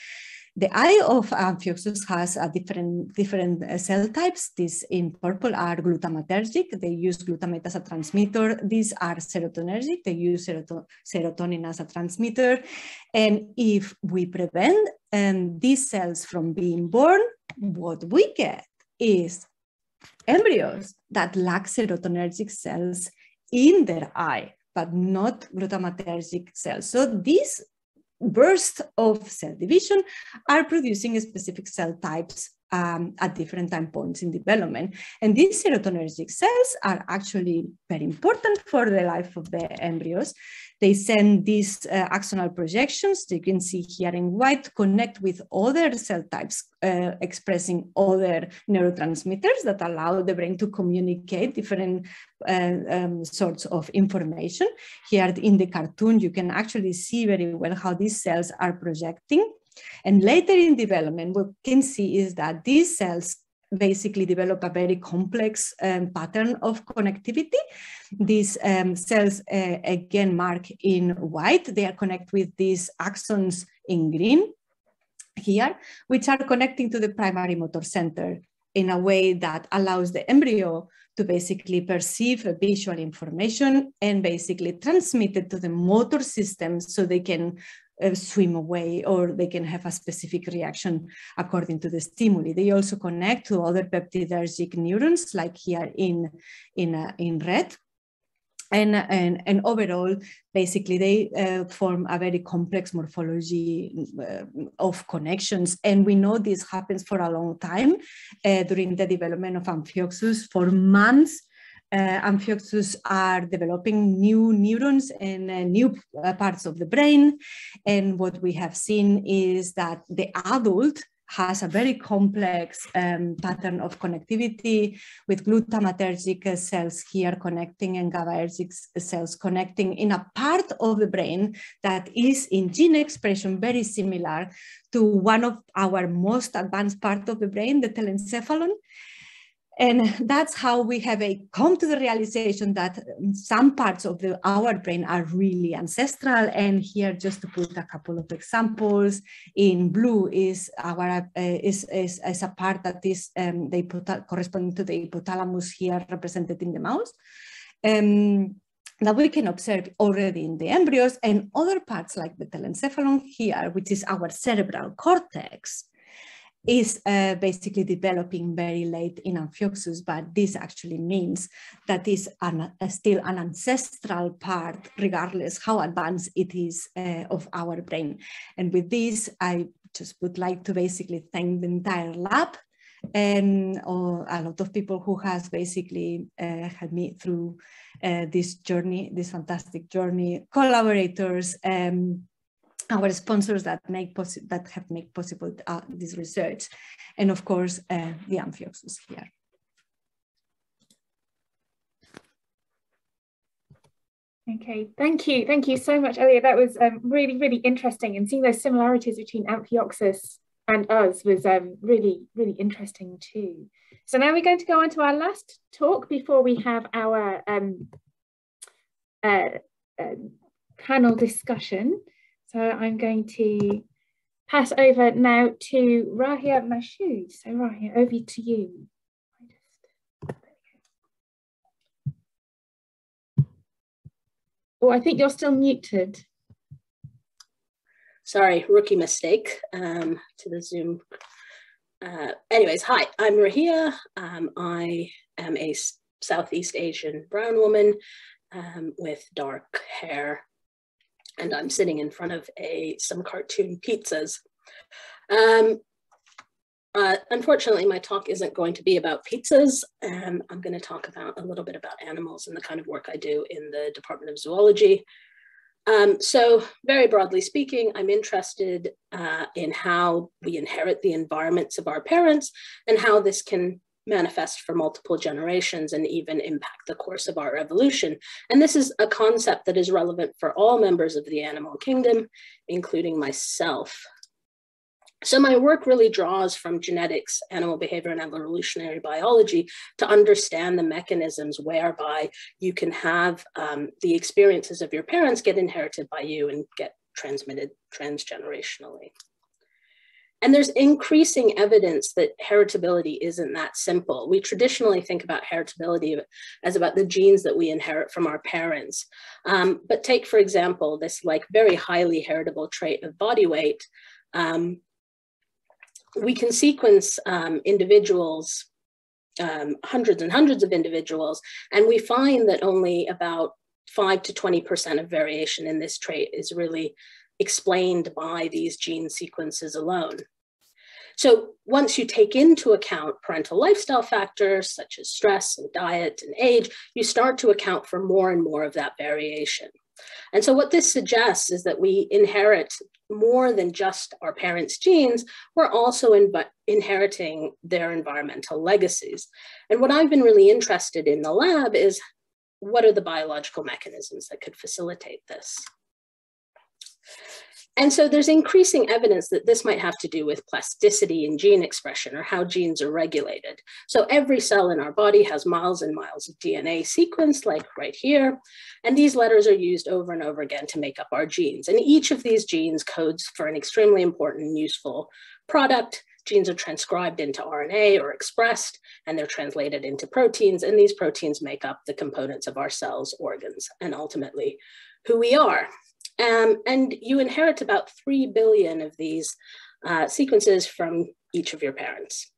The eye of Amphioxus has a different, different uh, cell types. These in purple are glutamatergic. They use glutamate as a transmitter. These are serotonergic. They use serotonin as a transmitter. And if we prevent um, these cells from being born, what we get is embryos that lack serotonergic cells in their eye, but not glutamatergic cells. So these bursts of cell division are producing specific cell types um, at different time points in development. And these serotonergic cells are actually very important for the life of the embryos. They send these uh, axonal projections, you can see here in white, connect with other cell types uh, expressing other neurotransmitters that allow the brain to communicate different uh, um, sorts of information. Here in the cartoon, you can actually see very well how these cells are projecting and later in development, what we can see is that these cells basically develop a very complex um, pattern of connectivity. These um, cells, uh, again, marked in white, they are connected with these axons in green here, which are connecting to the primary motor center in a way that allows the embryo to basically perceive visual information and basically transmit it to the motor system so they can uh, swim away or they can have a specific reaction according to the stimuli. They also connect to other peptidergic neurons like here in, in, uh, in red. And, and, and overall, basically, they uh, form a very complex morphology uh, of connections. And we know this happens for a long time uh, during the development of Amphioxus for months uh, Amphioxus are developing new neurons and uh, new uh, parts of the brain. And what we have seen is that the adult has a very complex um, pattern of connectivity with glutamatergic cells here connecting and GABAergic cells connecting in a part of the brain that is in gene expression very similar to one of our most advanced part of the brain, the telencephalon. And that's how we have a come to the realization that some parts of the, our brain are really ancestral. And here, just to put a couple of examples, in blue is our uh, is, is, is a part that is um, the corresponding to the hypothalamus here represented in the mouse. Um, that we can observe already in the embryos and other parts like the telencephalon here, which is our cerebral cortex, is uh, basically developing very late in Amphioxus, but this actually means that is an, uh, still an ancestral part, regardless how advanced it is uh, of our brain. And with this, I just would like to basically thank the entire lab and uh, a lot of people who has basically uh, had me through uh, this journey, this fantastic journey, collaborators, um, our sponsors that make possible that have made possible uh, this research, and of course uh, the Amphioxus here. Okay, thank you. Thank you so much, Elia. That was um, really, really interesting. And seeing those similarities between Amphioxus and us was um, really, really interesting too. So now we're going to go on to our last talk before we have our um, uh, uh, panel discussion. So I'm going to pass over now to Rahia Mashoodh. So Rahia, over to you. Oh, I think you're still muted. Sorry, rookie mistake um, to the Zoom. Uh, anyways, hi, I'm Rahia. Um, I am a Southeast Asian brown woman um, with dark hair and I'm sitting in front of a some cartoon pizzas. Um, uh, unfortunately, my talk isn't going to be about pizzas. Um, I'm going to talk about a little bit about animals and the kind of work I do in the Department of Zoology. Um, so very broadly speaking, I'm interested uh, in how we inherit the environments of our parents and how this can manifest for multiple generations and even impact the course of our evolution. And this is a concept that is relevant for all members of the animal kingdom, including myself. So my work really draws from genetics, animal behavior, and evolutionary biology to understand the mechanisms whereby you can have um, the experiences of your parents get inherited by you and get transmitted transgenerationally. And there's increasing evidence that heritability isn't that simple. We traditionally think about heritability as about the genes that we inherit from our parents. Um, but take, for example, this like very highly heritable trait of body weight. Um, we can sequence um, individuals, um, hundreds and hundreds of individuals, and we find that only about 5 to 20% of variation in this trait is really explained by these gene sequences alone. So once you take into account parental lifestyle factors such as stress and diet and age, you start to account for more and more of that variation. And so what this suggests is that we inherit more than just our parents' genes, we're also in, inheriting their environmental legacies. And what I've been really interested in the lab is what are the biological mechanisms that could facilitate this? And so there's increasing evidence that this might have to do with plasticity in gene expression or how genes are regulated. So every cell in our body has miles and miles of DNA sequence, like right here. And these letters are used over and over again to make up our genes. And each of these genes codes for an extremely important and useful product. Genes are transcribed into RNA or expressed, and they're translated into proteins. And these proteins make up the components of our cells, organs, and ultimately who we are. Um, and you inherit about 3 billion of these uh, sequences from each of your parents.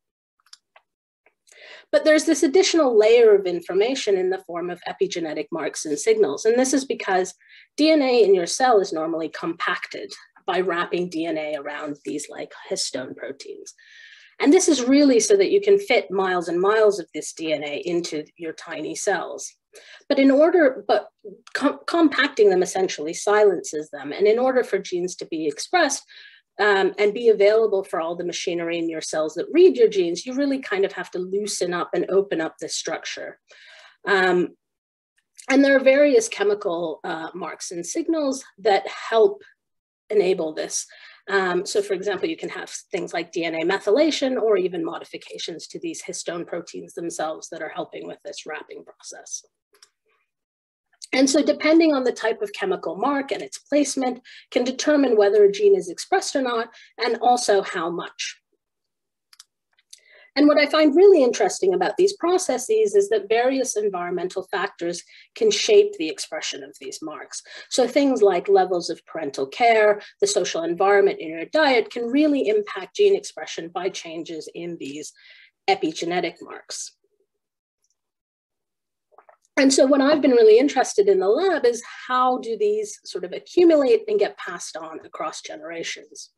But there's this additional layer of information in the form of epigenetic marks and signals. And this is because DNA in your cell is normally compacted by wrapping DNA around these like histone proteins. And this is really so that you can fit miles and miles of this DNA into your tiny cells. But in order, but com compacting them essentially silences them. And in order for genes to be expressed um, and be available for all the machinery in your cells that read your genes, you really kind of have to loosen up and open up this structure. Um, and there are various chemical uh, marks and signals that help enable this. Um, so for example, you can have things like DNA methylation or even modifications to these histone proteins themselves that are helping with this wrapping process. And so depending on the type of chemical mark and its placement can determine whether a gene is expressed or not, and also how much. And what I find really interesting about these processes is that various environmental factors can shape the expression of these marks. So things like levels of parental care, the social environment in your diet can really impact gene expression by changes in these epigenetic marks. And so what I've been really interested in the lab is how do these sort of accumulate and get passed on across generations?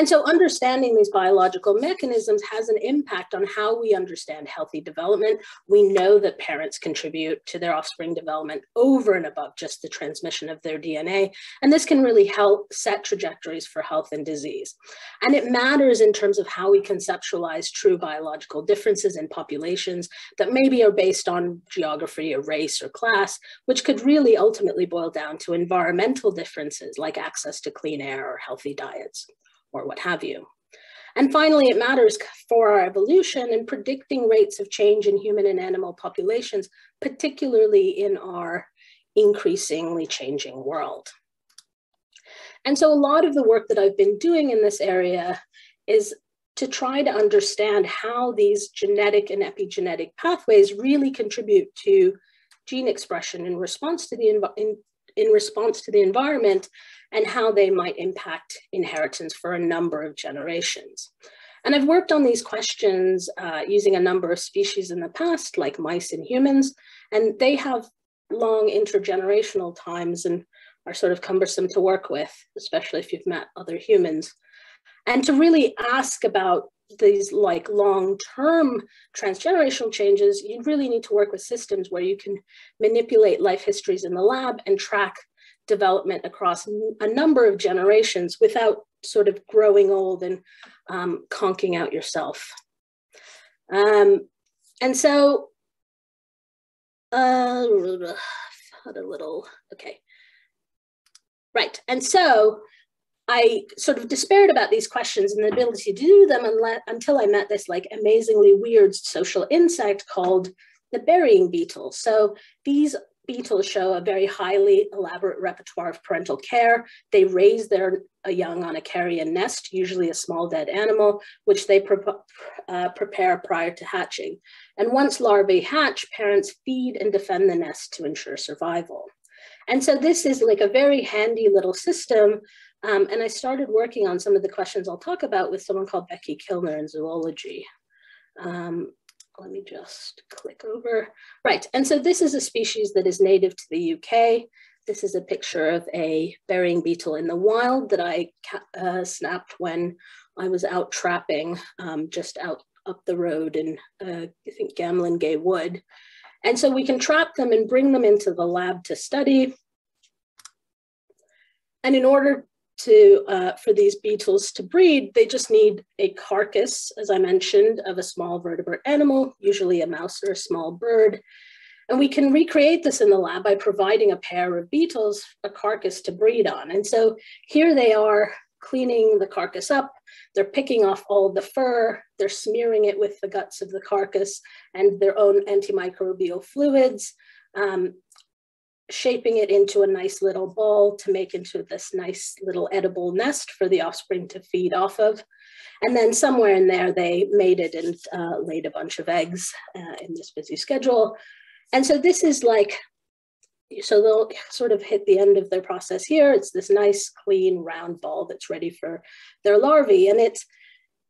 And so understanding these biological mechanisms has an impact on how we understand healthy development. We know that parents contribute to their offspring development over and above just the transmission of their DNA. And this can really help set trajectories for health and disease. And it matters in terms of how we conceptualize true biological differences in populations that maybe are based on geography or race or class, which could really ultimately boil down to environmental differences like access to clean air or healthy diets or what have you. And finally, it matters for our evolution and predicting rates of change in human and animal populations, particularly in our increasingly changing world. And so a lot of the work that I've been doing in this area is to try to understand how these genetic and epigenetic pathways really contribute to gene expression in response to the in, in response to the environment and how they might impact inheritance for a number of generations. And I've worked on these questions uh, using a number of species in the past, like mice and humans, and they have long intergenerational times and are sort of cumbersome to work with, especially if you've met other humans. And to really ask about these like long-term transgenerational changes, you really need to work with systems where you can manipulate life histories in the lab and track development across a number of generations without sort of growing old and um, conking out yourself. Um, and so, uh, a little, okay. Right, and so I sort of despaired about these questions and the ability to do them until I met this like amazingly weird social insect called the burying beetle. So these beetles show a very highly elaborate repertoire of parental care. They raise their young on a carrion nest, usually a small dead animal, which they pre uh, prepare prior to hatching. And once larvae hatch, parents feed and defend the nest to ensure survival. And so this is like a very handy little system um, and I started working on some of the questions I'll talk about with someone called Becky Kilner in zoology. Um, let me just click over. Right, and so this is a species that is native to the UK. this is a picture of a burying beetle in the wild that I uh, snapped when I was out trapping um, just out up the road in, uh, I think, Gamlingay Wood. And so we can trap them and bring them into the lab to study. And in order to, uh, for these beetles to breed, they just need a carcass, as I mentioned, of a small vertebrate animal, usually a mouse or a small bird. And we can recreate this in the lab by providing a pair of beetles a carcass to breed on. And so here they are cleaning the carcass up. They're picking off all the fur. They're smearing it with the guts of the carcass and their own antimicrobial fluids, um, shaping it into a nice little ball to make into this nice little edible nest for the offspring to feed off of. And then somewhere in there, they mated and uh, laid a bunch of eggs uh, in this busy schedule. And so this is like so they'll sort of hit the end of their process here. It's this nice, clean, round ball that's ready for their larvae. And it's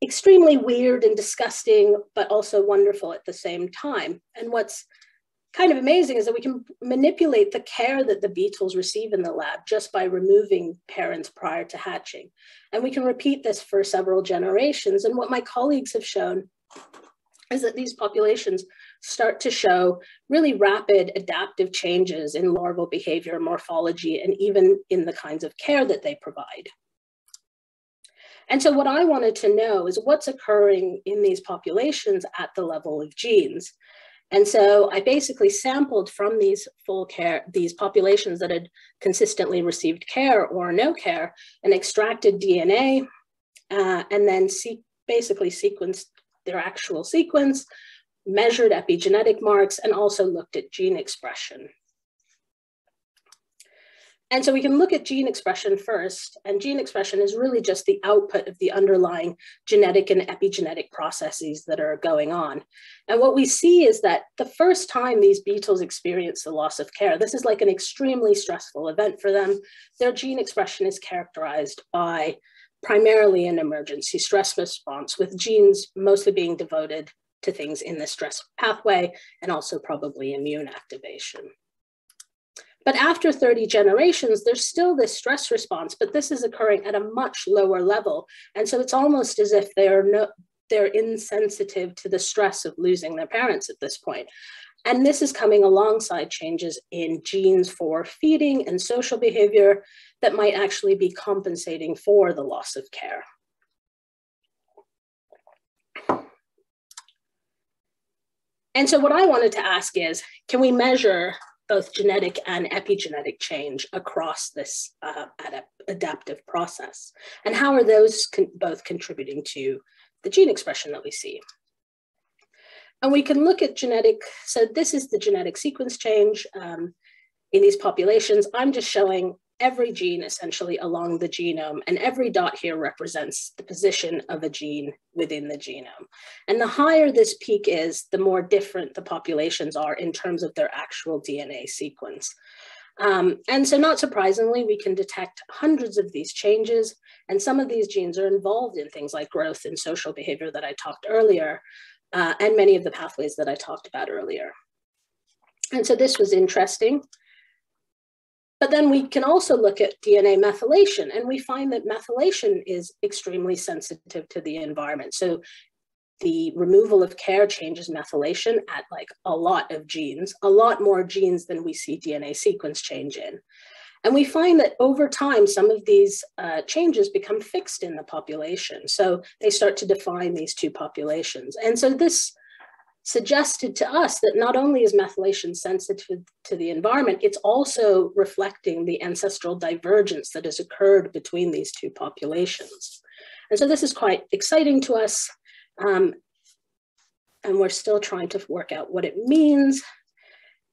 extremely weird and disgusting, but also wonderful at the same time. And what's kind of amazing is that we can manipulate the care that the beetles receive in the lab just by removing parents prior to hatching. And we can repeat this for several generations. And what my colleagues have shown is that these populations start to show really rapid adaptive changes in larval behavior, morphology, and even in the kinds of care that they provide. And so what I wanted to know is what's occurring in these populations at the level of genes. And so I basically sampled from these full care, these populations that had consistently received care or no care and extracted DNA uh, and then basically sequenced their actual sequence, measured epigenetic marks, and also looked at gene expression. And so we can look at gene expression first, and gene expression is really just the output of the underlying genetic and epigenetic processes that are going on. And what we see is that the first time these beetles experience the loss of care, this is like an extremely stressful event for them. Their gene expression is characterized by primarily an emergency stress response, with genes mostly being devoted to things in the stress pathway and also probably immune activation. But after 30 generations, there's still this stress response, but this is occurring at a much lower level. And so it's almost as if they're, no, they're insensitive to the stress of losing their parents at this point. And this is coming alongside changes in genes for feeding and social behavior that might actually be compensating for the loss of care. And so what I wanted to ask is, can we measure both genetic and epigenetic change across this uh, adaptive process? And how are those con both contributing to the gene expression that we see? And we can look at genetic, so this is the genetic sequence change um, in these populations. I'm just showing every gene essentially along the genome, and every dot here represents the position of a gene within the genome. And the higher this peak is, the more different the populations are in terms of their actual DNA sequence. Um, and so not surprisingly, we can detect hundreds of these changes, and some of these genes are involved in things like growth and social behavior that I talked earlier, uh, and many of the pathways that I talked about earlier. And so this was interesting. But then we can also look at DNA methylation, and we find that methylation is extremely sensitive to the environment. So the removal of care changes methylation at like a lot of genes, a lot more genes than we see DNA sequence change in. And we find that over time, some of these uh, changes become fixed in the population. So they start to define these two populations. And so this suggested to us that not only is methylation sensitive to the environment, it's also reflecting the ancestral divergence that has occurred between these two populations. And so this is quite exciting to us. Um, and we're still trying to work out what it means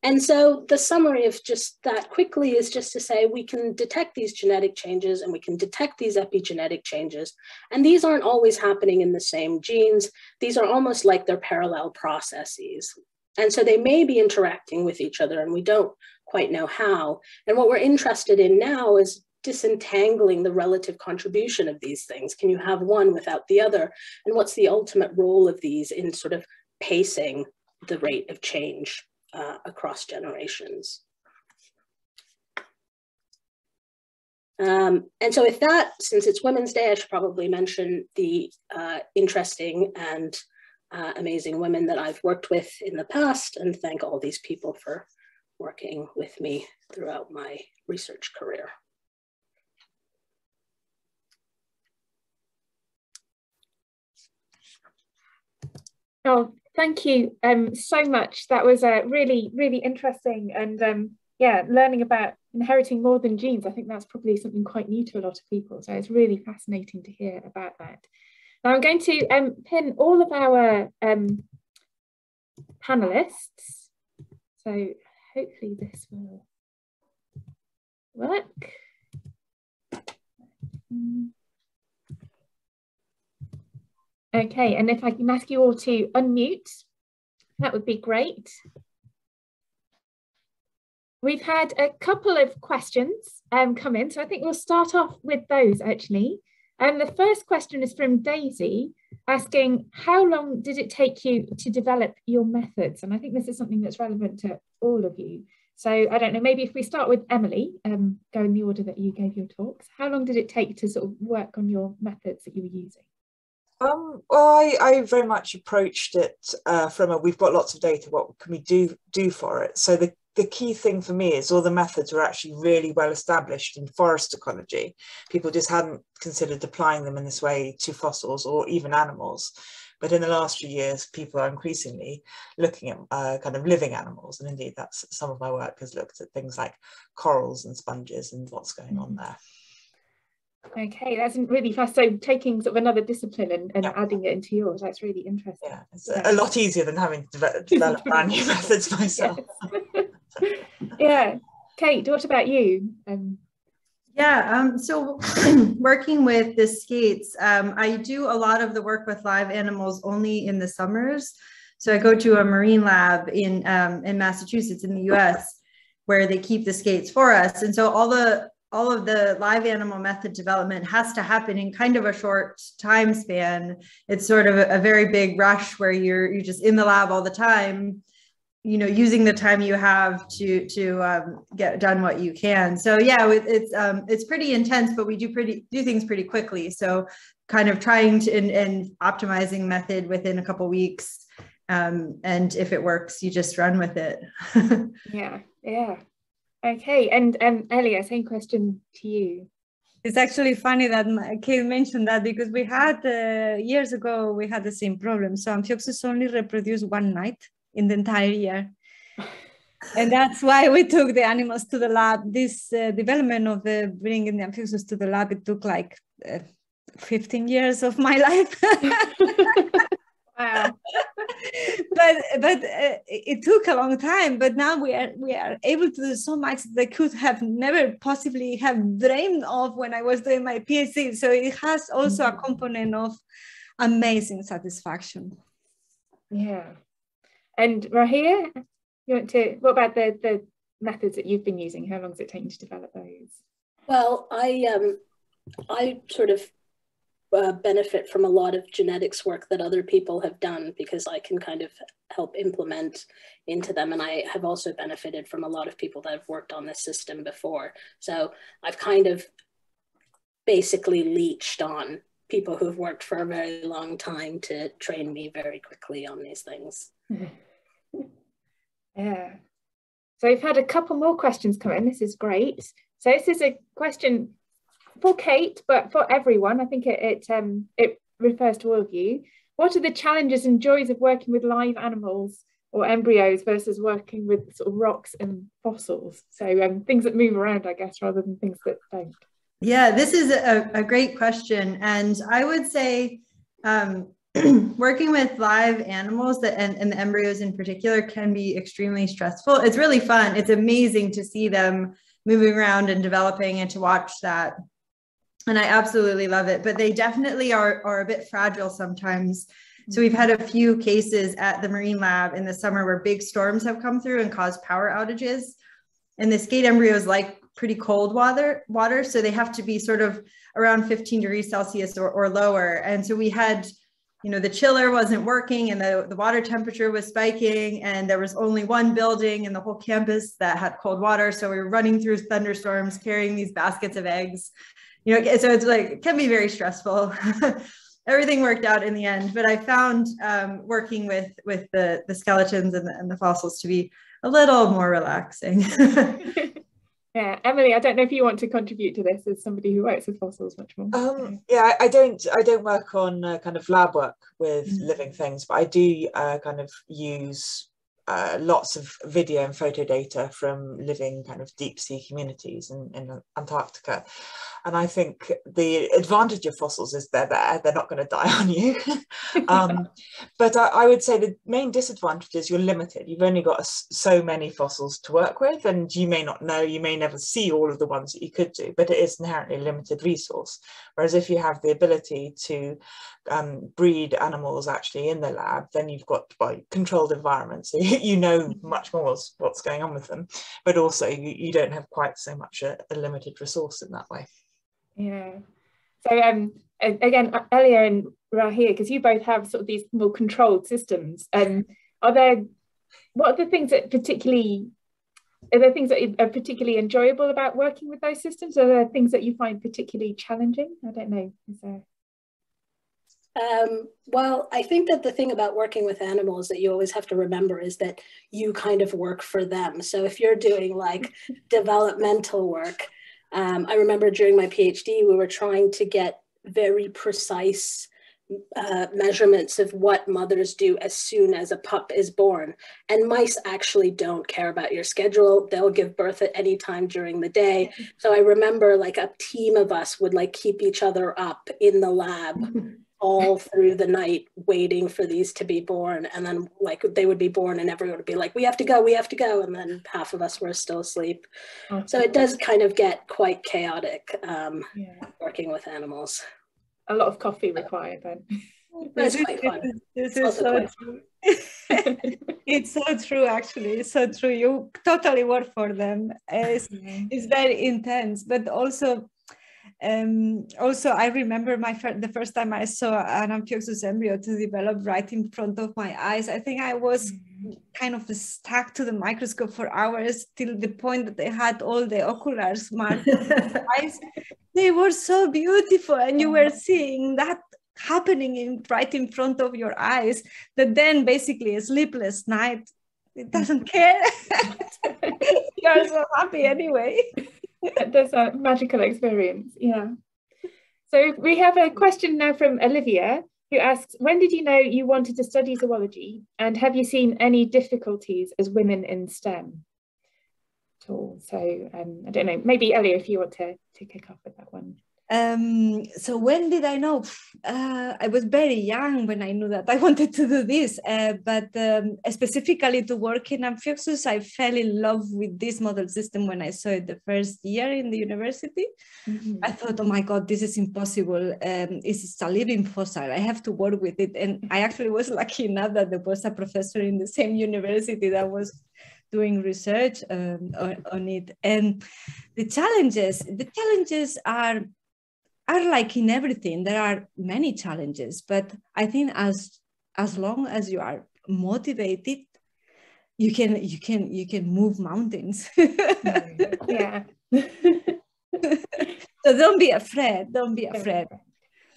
and so the summary of just that quickly is just to say we can detect these genetic changes and we can detect these epigenetic changes. And these aren't always happening in the same genes. These are almost like they're parallel processes. And so they may be interacting with each other and we don't quite know how. And what we're interested in now is disentangling the relative contribution of these things. Can you have one without the other? And what's the ultimate role of these in sort of pacing the rate of change uh, across generations. Um, and so with that, since it's Women's Day, I should probably mention the uh, interesting and uh, amazing women that I've worked with in the past and thank all these people for working with me throughout my research career. Oh, thank you um, so much. That was really, really interesting. And um, yeah, learning about inheriting more than genes, I think that's probably something quite new to a lot of people. So it's really fascinating to hear about that. Now I'm going to um, pin all of our um, panelists. So hopefully this will work. Okay, and if I can ask you all to unmute, that would be great. We've had a couple of questions um, come in, so I think we'll start off with those actually. And the first question is from Daisy, asking, how long did it take you to develop your methods? And I think this is something that's relevant to all of you. So I don't know, maybe if we start with Emily, um, go in the order that you gave your talks, how long did it take to sort of work on your methods that you were using? Um, well, I, I very much approached it uh, from a we've got lots of data. What can we do do for it? So the the key thing for me is all the methods were actually really well established in forest ecology. People just hadn't considered applying them in this way to fossils or even animals. But in the last few years, people are increasingly looking at uh, kind of living animals. And indeed, that's some of my work has looked at things like corals and sponges and what's going on there. Okay, that's really fast. So taking sort of another discipline and, and yeah. adding it into yours, that's really interesting. Yeah, it's yeah. a lot easier than having to develop, develop brand new methods myself. yeah. Kate, what about you? Um, yeah, um, so working with the skates, um, I do a lot of the work with live animals only in the summers. So I go to a marine lab in um, in Massachusetts in the U.S. where they keep the skates for us, and so all the all of the live animal method development has to happen in kind of a short time span. It's sort of a, a very big rush where you're you're just in the lab all the time, you know, using the time you have to to um, get done what you can. So yeah, it, it's um, it's pretty intense, but we do pretty do things pretty quickly. So kind of trying to and, and optimizing method within a couple weeks. Um, and if it works, you just run with it. yeah, yeah. Okay, and um, Elia, same question to you. It's actually funny that Kate mentioned that because we had uh, years ago we had the same problem. So Amphioxus only reproduce one night in the entire year, and that's why we took the animals to the lab. This uh, development of the bringing the Amphioxus to the lab it took like uh, 15 years of my life. Wow. but but uh, it took a long time. But now we are we are able to do so much that I could have never possibly have dreamed of when I was doing my PhD. So it has also mm-hmm. a component of amazing satisfaction. Yeah. And Rahia, you want to what about the the methods that you've been using? How long does it take you to develop those? Well, I um I sort of uh, benefit from a lot of genetics work that other people have done because I can kind of help implement into them. And I have also benefited from a lot of people that have worked on this system before. So I've kind of basically leached on people who've worked for a very long time to train me very quickly on these things. Yeah. So we've had a couple more questions come in. This is great. So this is a question for Kate, but for everyone, I think it it, um, it refers to all of you. What are the challenges and joys of working with live animals or embryos versus working with sort of rocks and fossils? So um, things that move around, I guess, rather than things that don't. Yeah, this is a, a great question, and I would say um, working with live animals that and, and the embryos in particular can be extremely stressful. It's really fun. It's amazing to see them moving around and developing and to watch that and I absolutely love it. But they definitely are, are a bit fragile sometimes. So we've had mm-hmm. a few cases at the Marine Lab in the summer where big storms have come through and caused power outages. And the skate embryos like pretty cold water, water, so they have to be sort of around 15 degrees Celsius or, or lower. And so we had, you know, the chiller wasn't working and the, the water temperature was spiking and there was only one building in the whole campus that had cold water. So we were running through thunderstorms, carrying these baskets of eggs, you know, so it's like, it can be very stressful. Everything worked out in the end, but I found um, working with, with the, the skeletons and the, and the fossils to be a little more relaxing. Yeah, Emily, I don't know if you want to contribute to this as somebody who works with fossils much more. Um, yeah, I don't. I don't work on uh, kind of lab work with mm. living things, but I do uh, kind of use uh, lots of video and photo data from living kind of deep sea communities in, in Antarctica. And I think the advantage of fossils is they're there, they're not going to die on you. um, but I, I, would say the main disadvantage is you're limited. You've only got a, so many fossils to work with, and you may not know, you may never see all of the ones that you could do, but it is inherently a limited resource. Whereas if you have the ability to um, breed animals actually in the lab, then you've got well, controlled environments. So you know much more what's going on with them, but also you, you don't have quite so much a, a limited resource in that way. Yeah. So um, again, Elia and Rahia, because you both have sort of these more controlled systems, um, are there, what are the things that particularly, are there things that are particularly enjoyable about working with those systems? Are there things that you find particularly challenging? I don't know. Is there? Um, well, I think that the thing about working with animals that you always have to remember is that you kind of work for them. So if you're doing like developmental work, um, I remember during my PhD, we were trying to get very precise uh, measurements of what mothers do as soon as a pup is born. And mice actually don't care about your schedule. They'll give birth at any time during the day. So I remember like a team of us would like keep each other up in the lab all through the night waiting for these to be born and then like they would be born and everyone would be like we have to go we have to go and then half of us were still asleep so it does kind of get quite chaotic um, yeah. working with animals a lot of coffee required then That's quite fun. This is so true. it's so true, actually. It's so true. You totally work for them. It's, it's very intense, but also um, also, I remember my fir- the first time I saw an Amphioxus embryo to develop right in front of my eyes. I think I was mm-hmm. kind of stuck to the microscope for hours till the point that they had all the oculars marked eyes. They were so beautiful, and you were seeing that happening in right in front of your eyes. That then basically a sleepless night. It doesn't care. You're so happy anyway. There's a magical experience. Yeah. So we have a question now from Olivia who asks, when did you know you wanted to study zoology and have you seen any difficulties as women in STEM at all? So um, I don't know, maybe Elia, if you want to, to kick off with that one. Um, so when did I know? Uh, I was very young when I knew that I wanted to do this, uh, but um, specifically to work in Amphioxus, I fell in love with this model system when I saw it the first year in the university. Mm-hmm. I thought, oh my God, this is impossible. Um, it's a living fossil. I have to work with it. And I actually was lucky enough that there was a professor in the same university that was doing research um, on, on, it. And the challenges, the challenges are are like in everything there are many challenges but i think as as long as you are motivated you can you can you can move mountains. Yeah. So don't be afraid don't be afraid.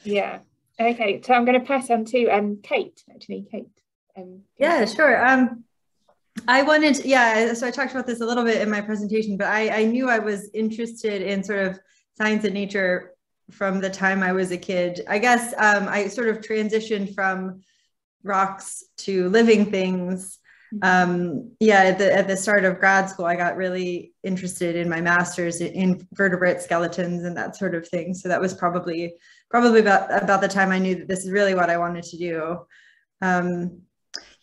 Yeah. Okay so i'm going to pass on to um kate actually kate. Um yeah sure. Um I wanted, yeah, so I talked about this a little bit in my presentation, but I, I knew I was interested in sort of science and nature from the time I was a kid. I guess um, I sort of transitioned from rocks to living things. Mm-hmm. Um, yeah, at the, at the start of grad school, I got really interested in my master's in vertebrate skeletons and that sort of thing. So that was probably probably about about the time I knew that this is really what I wanted to do. Um,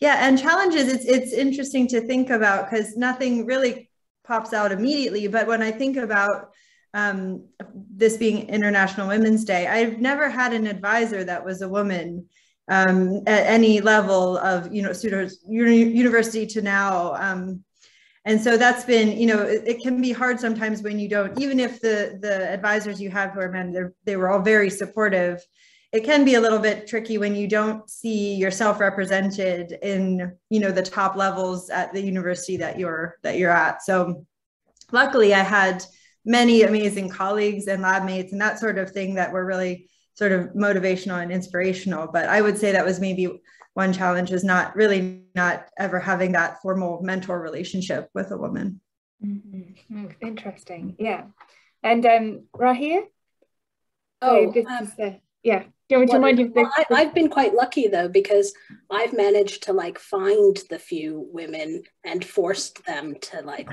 yeah, and challenges. It's it's interesting to think about because nothing really pops out immediately. But when I think about um, this being International Women's Day, I've never had an advisor that was a woman um, at any level of you know students, university to now. Um, and so that's been you know it, it, can be hard sometimes when you don't even if the the advisors you have who are men they were all very supportive it can be a little bit tricky when you don't see yourself represented in you know the top levels at the university that you're that you're at so luckily i had many amazing colleagues and lab mates and that sort of thing that were really sort of motivational and inspirational but i would say that was maybe one challenge is not really not ever having that formal mentor relationship with a woman mm-hmm. interesting yeah and um rahia oh, so um, the, yeah do you want me to remind you? Well, I, have been quite lucky though because I've managed to like find the few women and forced them to like.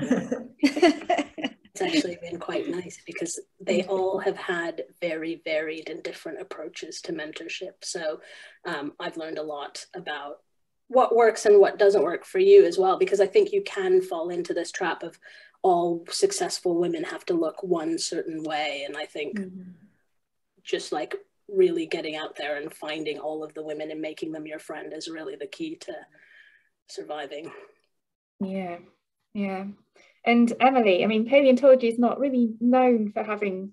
it's actually been quite nice because they all have had very varied and different approaches to mentorship. So um, I've learned a lot about what works and what doesn't work for you as well because I think you can fall into this trap of all successful women have to look one certain way, and I think. Mm-hmm just like really getting out there and finding all of the women and making them your friend is really the key to surviving. Yeah, yeah. And Emily, I mean, paleontology is not really known for having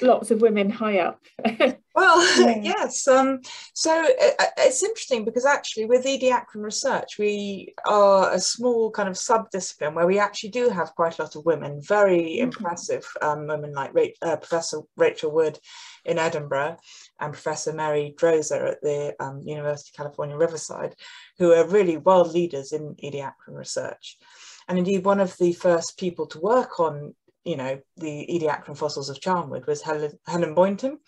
lots of women high up. well, yeah. yes. Um, so uh, it's interesting because actually with Ediacaran research, we are a small kind of sub-discipline where we actually do have quite a lot of women, very mm-hmm. impressive um, women like uh, Professor Rachel Wood in Edinburgh and Professor Mary Droser at the um, University of California, Riverside, who are really world leaders in Ediacaran research. And indeed, one of the first people to work on you know, the Ediacaran fossils of Charnwood was Helen, Helen Boynton,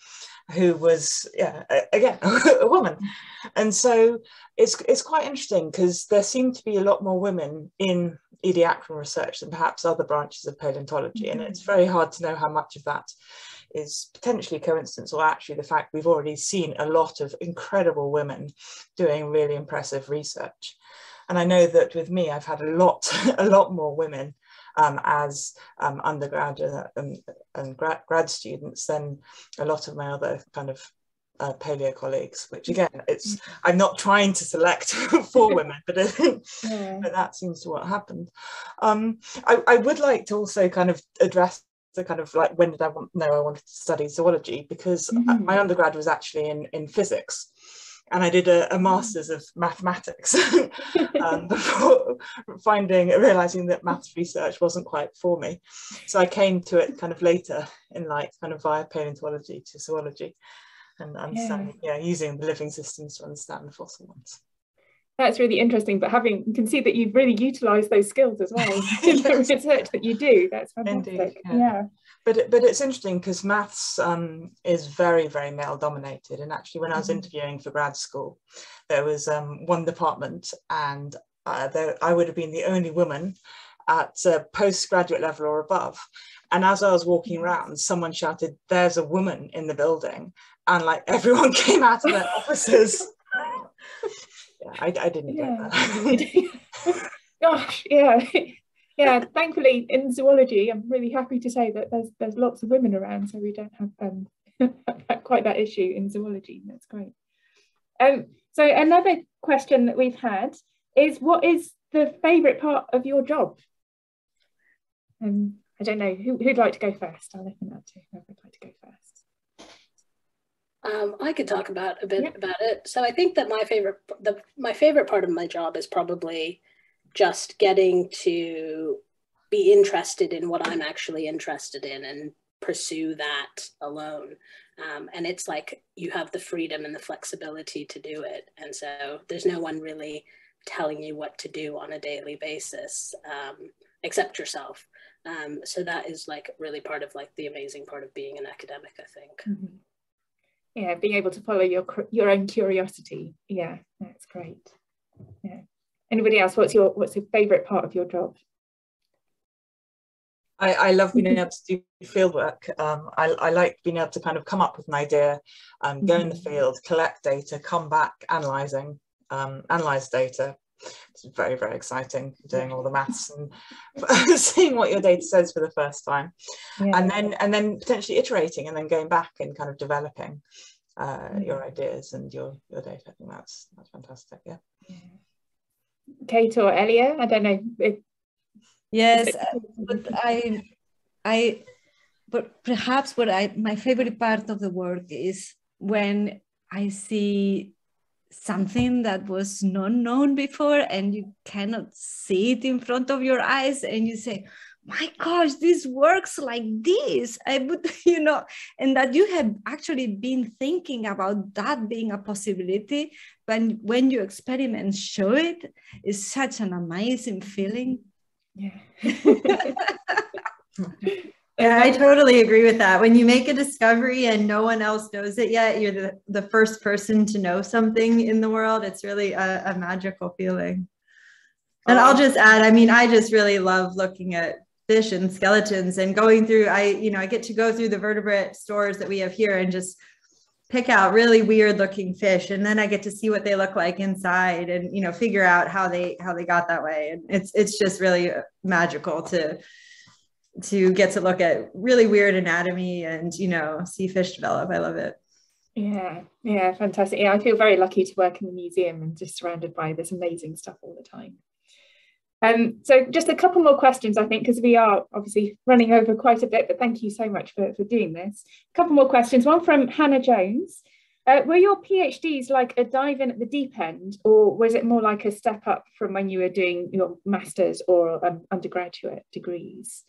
who was, yeah, again, a woman. And so it's, it's quite interesting because there seem to be a lot more women in Ediacaran research than perhaps other branches of paleontology. Mm -hmm. And it's very hard to know how much of that is potentially coincidence or actually the fact we've already seen a lot of incredible women doing really impressive research. And I know that with me, I've had a lot, a lot more women um, as um, undergraduate and, and grad, grad students than a lot of my other kind of uh, paleo colleagues, which again, it's I'm not trying to select for women, but, yeah. but that seems to what happened. Um, I, I would like to also kind of address the kind of like when did I want know I wanted to study zoology because mm-hmm. my undergrad was actually in in physics and I did a, a master's of mathematics um, before finding realizing that maths research wasn't quite for me. So I came to it kind of later in life, kind of via paleontology to zoology, and understanding, yeah. yeah, using the living systems to understand the fossil ones that's really interesting. But having you can see that you've really utilised those skills as well in the research that you do. That's fantastic. Indeed, yeah. yeah. But but it's interesting because maths um, is very very male dominated. And actually, when I was mm-hmm. interviewing for grad school, there was um, one department, and uh, there, I would have been the only woman at uh, postgraduate level or above. And as I was walking mm-hmm. around, someone shouted, "There's a woman in the building!" And like everyone came out of their offices. yeah, I, I didn't yeah. get that. Gosh, yeah. Yeah, thankfully in zoology, I'm really happy to say that there's there's lots of women around, so we don't have um, quite that issue in zoology. That's great. Um, so another question that we've had is, what is the favourite part of your job? Um, I don't know who, who'd like to go first. I'll open that to whoever would like to go first. Um, I could talk about a bit yeah. about it. So I think that my favorite, the my favorite part of my job is probably just getting to be interested in what I'm actually interested in and pursue that alone. Um, and it's like you have the freedom and the flexibility to do it. And so there's no one really telling you what to do on a daily basis um, except yourself. Um, so that is like really part of like the amazing part of being an academic, I think. Mm-hmm yeah being able to follow your your own curiosity yeah that's great yeah anybody else what's your what's your favorite part of your job I, I love being able to do field work. Um, I, I like being able to kind of come up with an idea, um, go in the mm-hmm. field, collect data, come back, analysing, um, analyse data. It's very, very exciting doing all the maths and seeing what your data says for the first time. Yeah. And then and then potentially iterating and then going back and kind of developing uh, your mm-hmm. ideas and your, your data. I think that's that's fantastic. Yeah. yeah. Kate or Elia, I don't know. If, yes, uh, but I, I, but perhaps what I my favorite part of the work is when I see something that was not known before and you cannot see it in front of your eyes and you say my gosh this works like this i would you know and that you have actually been thinking about that being a possibility when when you experiment show it is such an amazing feeling yeah Yeah, I totally agree with that. When you make a discovery and no one else knows it yet, you're the, the first person to know something in the world. It's really a, a magical feeling. And I'll oh. just add, I mean, I just really love looking at fish and skeletons and going through, I, you know, I get to go through the vertebrate stores that we have here and just pick out really weird looking fish. And then I get to see what they look like inside and, you know, figure out how they, how they got that way. And it's, it's just really magical to, to get to look at really weird anatomy and you know see fish develop i love it yeah yeah fantastic yeah i feel very lucky to work in the museum and just surrounded by this amazing stuff all the time um, so just a couple more questions, I think, because we are obviously running over quite a bit, but thank you so much for, for doing this. A couple more questions. One from Hannah Jones. Uh, were your PhDs like a dive in at the deep end, or was it more like a step up from when you were doing your master's or um, undergraduate degrees?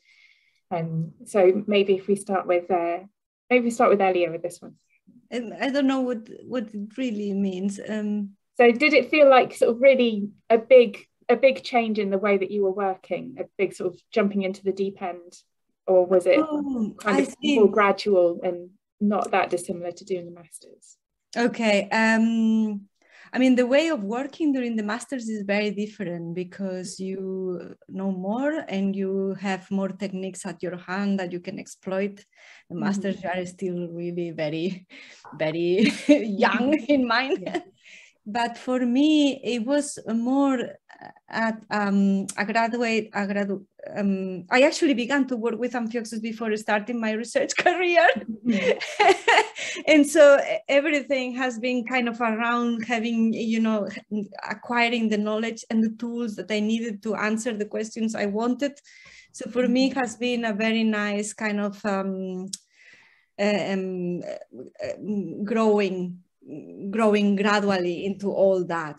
Um, so maybe if we start with uh, maybe we start with Elia with this one. Um, I don't know what what it really means. Um, so did it feel like sort of really a big a big change in the way that you were working, a big sort of jumping into the deep end, or was it oh, kind of more gradual and not that dissimilar to doing the masters? Okay. Um, I mean, the way of working during the masters is very different because you know more and you have more techniques at your hand that you can exploit. The mm-hmm. masters mm-hmm. are still really very, very young in mind. Yeah but for me it was more at um, a graduate a gradu- um, i actually began to work with amphioxus before starting my research career mm-hmm. and so everything has been kind of around having you know acquiring the knowledge and the tools that i needed to answer the questions i wanted so for me it has been a very nice kind of um, um, growing growing gradually into all that.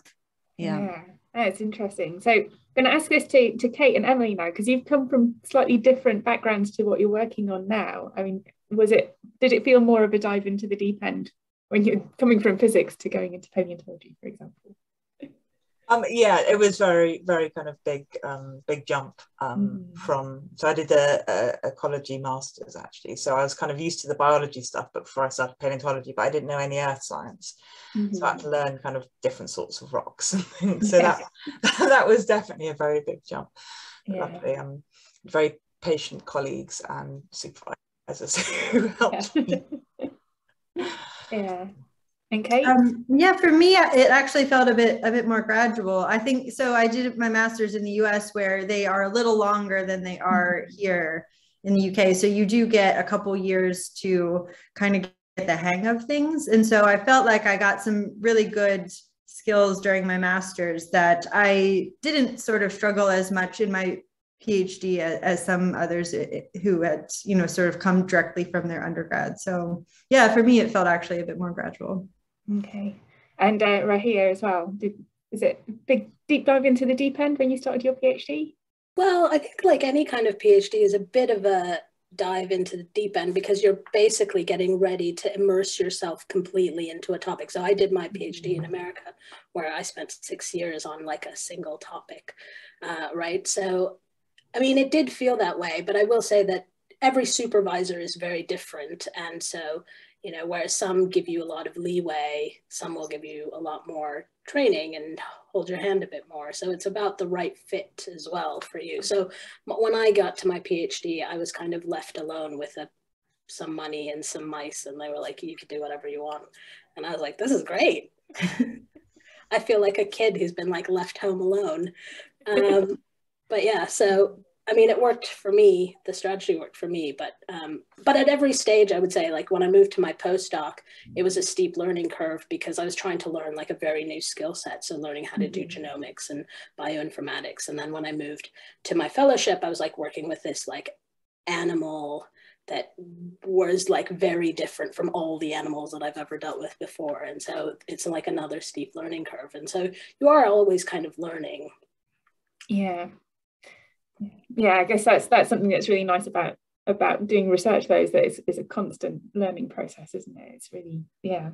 Yeah. yeah. Oh, That's interesting. So I'm going to ask this to, to Kate and Emily now, because you've come from slightly different backgrounds to what you're working on now. I mean, was it, did it feel more of a dive into the deep end when you're coming from physics to going into paleontology, for example? Um, yeah, it was very, very kind of big, um, big jump um, mm. from. So I did a, a, ecology masters actually. So I was kind of used to the biology stuff, but before I started paleontology, but I didn't know any earth science. Mm-hmm. So I had to mm-hmm. learn kind of different sorts of rocks and things. So yeah. that that was definitely a very big jump. Yeah. Luckily, um, very patient colleagues and supervisors who helped yeah. me. yeah. And Kate? Um, yeah, for me, it actually felt a bit a bit more gradual. I think so. I did my master's in the U.S., where they are a little longer than they are mm-hmm. here in the UK. So you do get a couple years to kind of get the hang of things, and so I felt like I got some really good skills during my master's that I didn't sort of struggle as much in my PhD as, as, some others who had, you know, sort of come directly from their undergrad. So yeah, for me, it felt actually a bit more gradual. Okay. And uh, Rahia as well. Did, is it big deep dive into the deep end when you started your PhD? Well, I think like any kind of PhD is a bit of a dive into the deep end because you're basically getting ready to immerse yourself completely into a topic. So I did my PhD in America where I spent six years on like a single topic, uh, right? So, I mean, it did feel that way, but I will say that every supervisor is very different. And so you know, whereas some give you a lot of leeway, some will give you a lot more training and hold your hand a bit more. So it's about the right fit as well for you. So when I got to my PhD, I was kind of left alone with a, some money and some mice, and they were like, you can do whatever you want. And I was like, this is great. I feel like a kid who's been like left home alone. Um, but yeah, so I mean, it worked for me. The strategy worked for me, but um, but at every stage, I would say, like when I moved to my postdoc, it was a steep learning curve because I was trying to learn like a very new skill set. So learning how to do mm-hmm. genomics and bioinformatics, and then when I moved to my fellowship, I was like working with this like animal that was like very different from all the animals that I've ever dealt with before. And so it's like another steep learning curve. And so you are always kind of learning. Yeah. Yeah, I guess that's that's something that's really nice about about doing research though is that it's, it's a constant learning process, isn't it? It's really, yeah.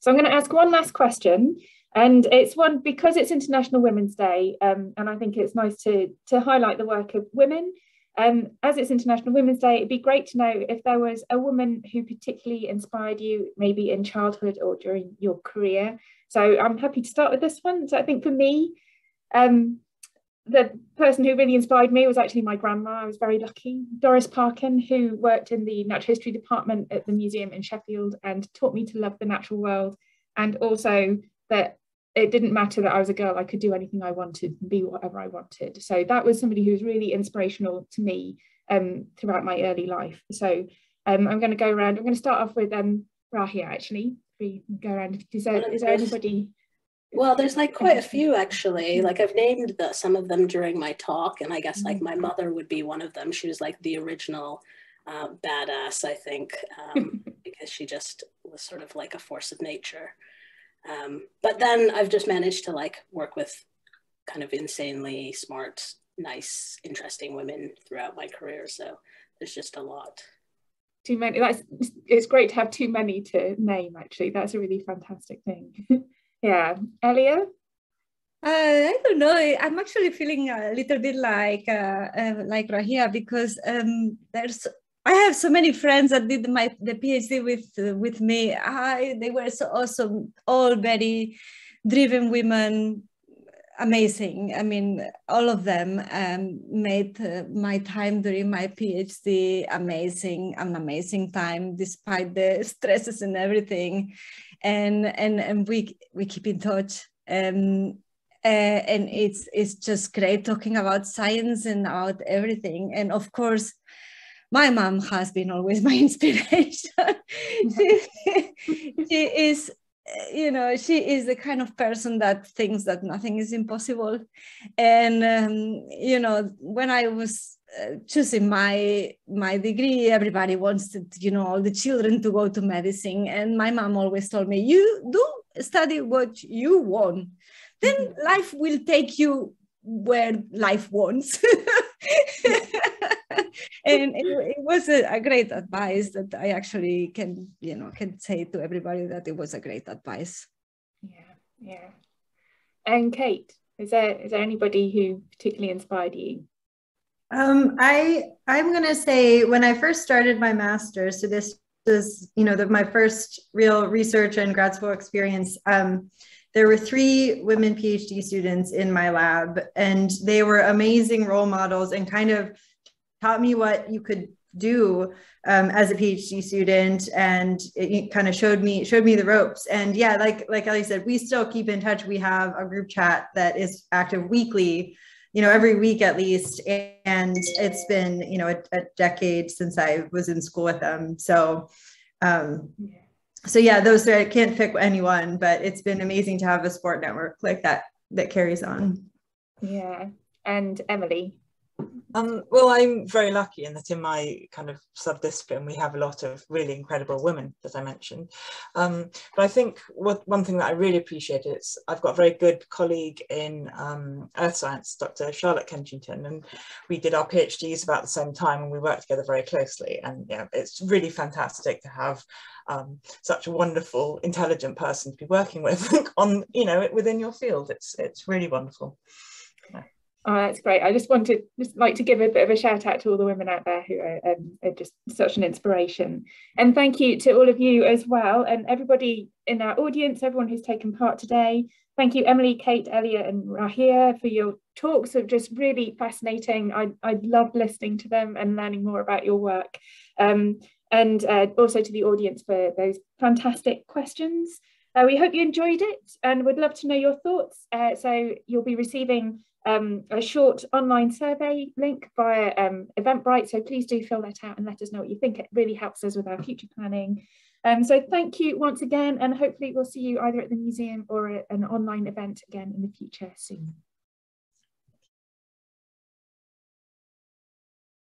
So I'm going to ask one last question. And it's one because it's International Women's Day, um, and I think it's nice to, to highlight the work of women um, as it's International Women's Day, it'd be great to know if there was a woman who particularly inspired you, maybe in childhood or during your career. So I'm happy to start with this one. So I think for me, um, the person who really inspired me was actually my grandma. I was very lucky. Doris Parkin, who worked in the natural history department at the museum in Sheffield and taught me to love the natural world and also that it didn't matter that I was a girl, I could do anything I wanted and be whatever I wanted. So that was somebody who was really inspirational to me um, throughout my early life. So um, I'm going to go around, I'm going to start off with um, Rahia actually. We go around, is there, is there anybody? Well, there's like quite a few actually. Like I've named the, some of them during my talk, and I guess like my mm-hmm. mother would be one of them. She was like the original uh, badass, I think, um, because she just was sort of like a force of nature. Um, but then I've just managed to like work with kind of insanely smart, nice, interesting women throughout my career. So there's just a lot. Too many. That's it's great to have too many to name. Actually, that's a really fantastic thing. yeah, Elia. Uh, I don't know. I'm actually feeling a little bit like uh, uh, like Rahia because um, there's I have so many friends that did my the PhD with with me. I they were so awesome, all very driven women, amazing. I mean, all of them um, made uh, my time during my PhD amazing, an amazing time despite the stresses and everything. And and and we we keep in touch. Um, uh, and it's it's just great talking about science and about everything. And of course my mom has been always my inspiration. she, she is you know she is the kind of person that thinks that nothing is impossible. And um, you know when i was uh, choosing my my degree everybody wants to, you know all the children to go to medicine. And my mom always told me you do study what you want. Then mm-hmm. life will take you where life wants and it, it was a, a, great advice that I actually can, you know, can say to everybody that it was a great advice. Yeah, yeah. And Kate, is there is there anybody who particularly inspired you? Um, I I'm gonna say when I first started my master's, so this is you know the, my first real research and grad school experience. Um, there were three women PhD students in my lab, and they were amazing role models and kind of taught me what you could do um, as a PhD student, and it kind of showed me showed me the ropes. And yeah, like like Ellie said, we still keep in touch. We have a group chat that is active weekly, you know, every week at least. And it's been you know a, a decade since I was in school with them. So. Um, so yeah, those are, I can't pick anyone, but it's been amazing to have a sport network like that that carries on. Yeah, and Emily, um, well, I'm very lucky in that in my kind of subdiscipline, we have a lot of really incredible women, as I mentioned. Um, but I think what one thing that I really appreciate is I've got a very good colleague in um, earth science, Dr. Charlotte Kenchington, and we did our PhDs about the same time and we worked together very closely. And yeah, it's really fantastic to have um, such a wonderful, intelligent person to be working with on, you know, within your field. It's, it's really wonderful. Oh, that's great. I just wanted just like to give a bit of a shout out to all the women out there who are, um, are, just such an inspiration. And thank you to all of you as well, and everybody in our audience, everyone who's taken part today. Thank you, Emily, Kate, Elliot, and Rahia for your talks of just really fascinating. I, I loved listening to them and learning more about your work. Um, and uh, also to the audience for those fantastic questions. Uh, we hope you enjoyed it and would love to know your thoughts. Uh, so you'll be receiving um, a short online survey link via um, Eventbrite. So please do fill that out and let us know what you think. It really helps us with our future planning. Um, so thank you once again, and hopefully we'll see you either at the museum or an online event again in the future soon.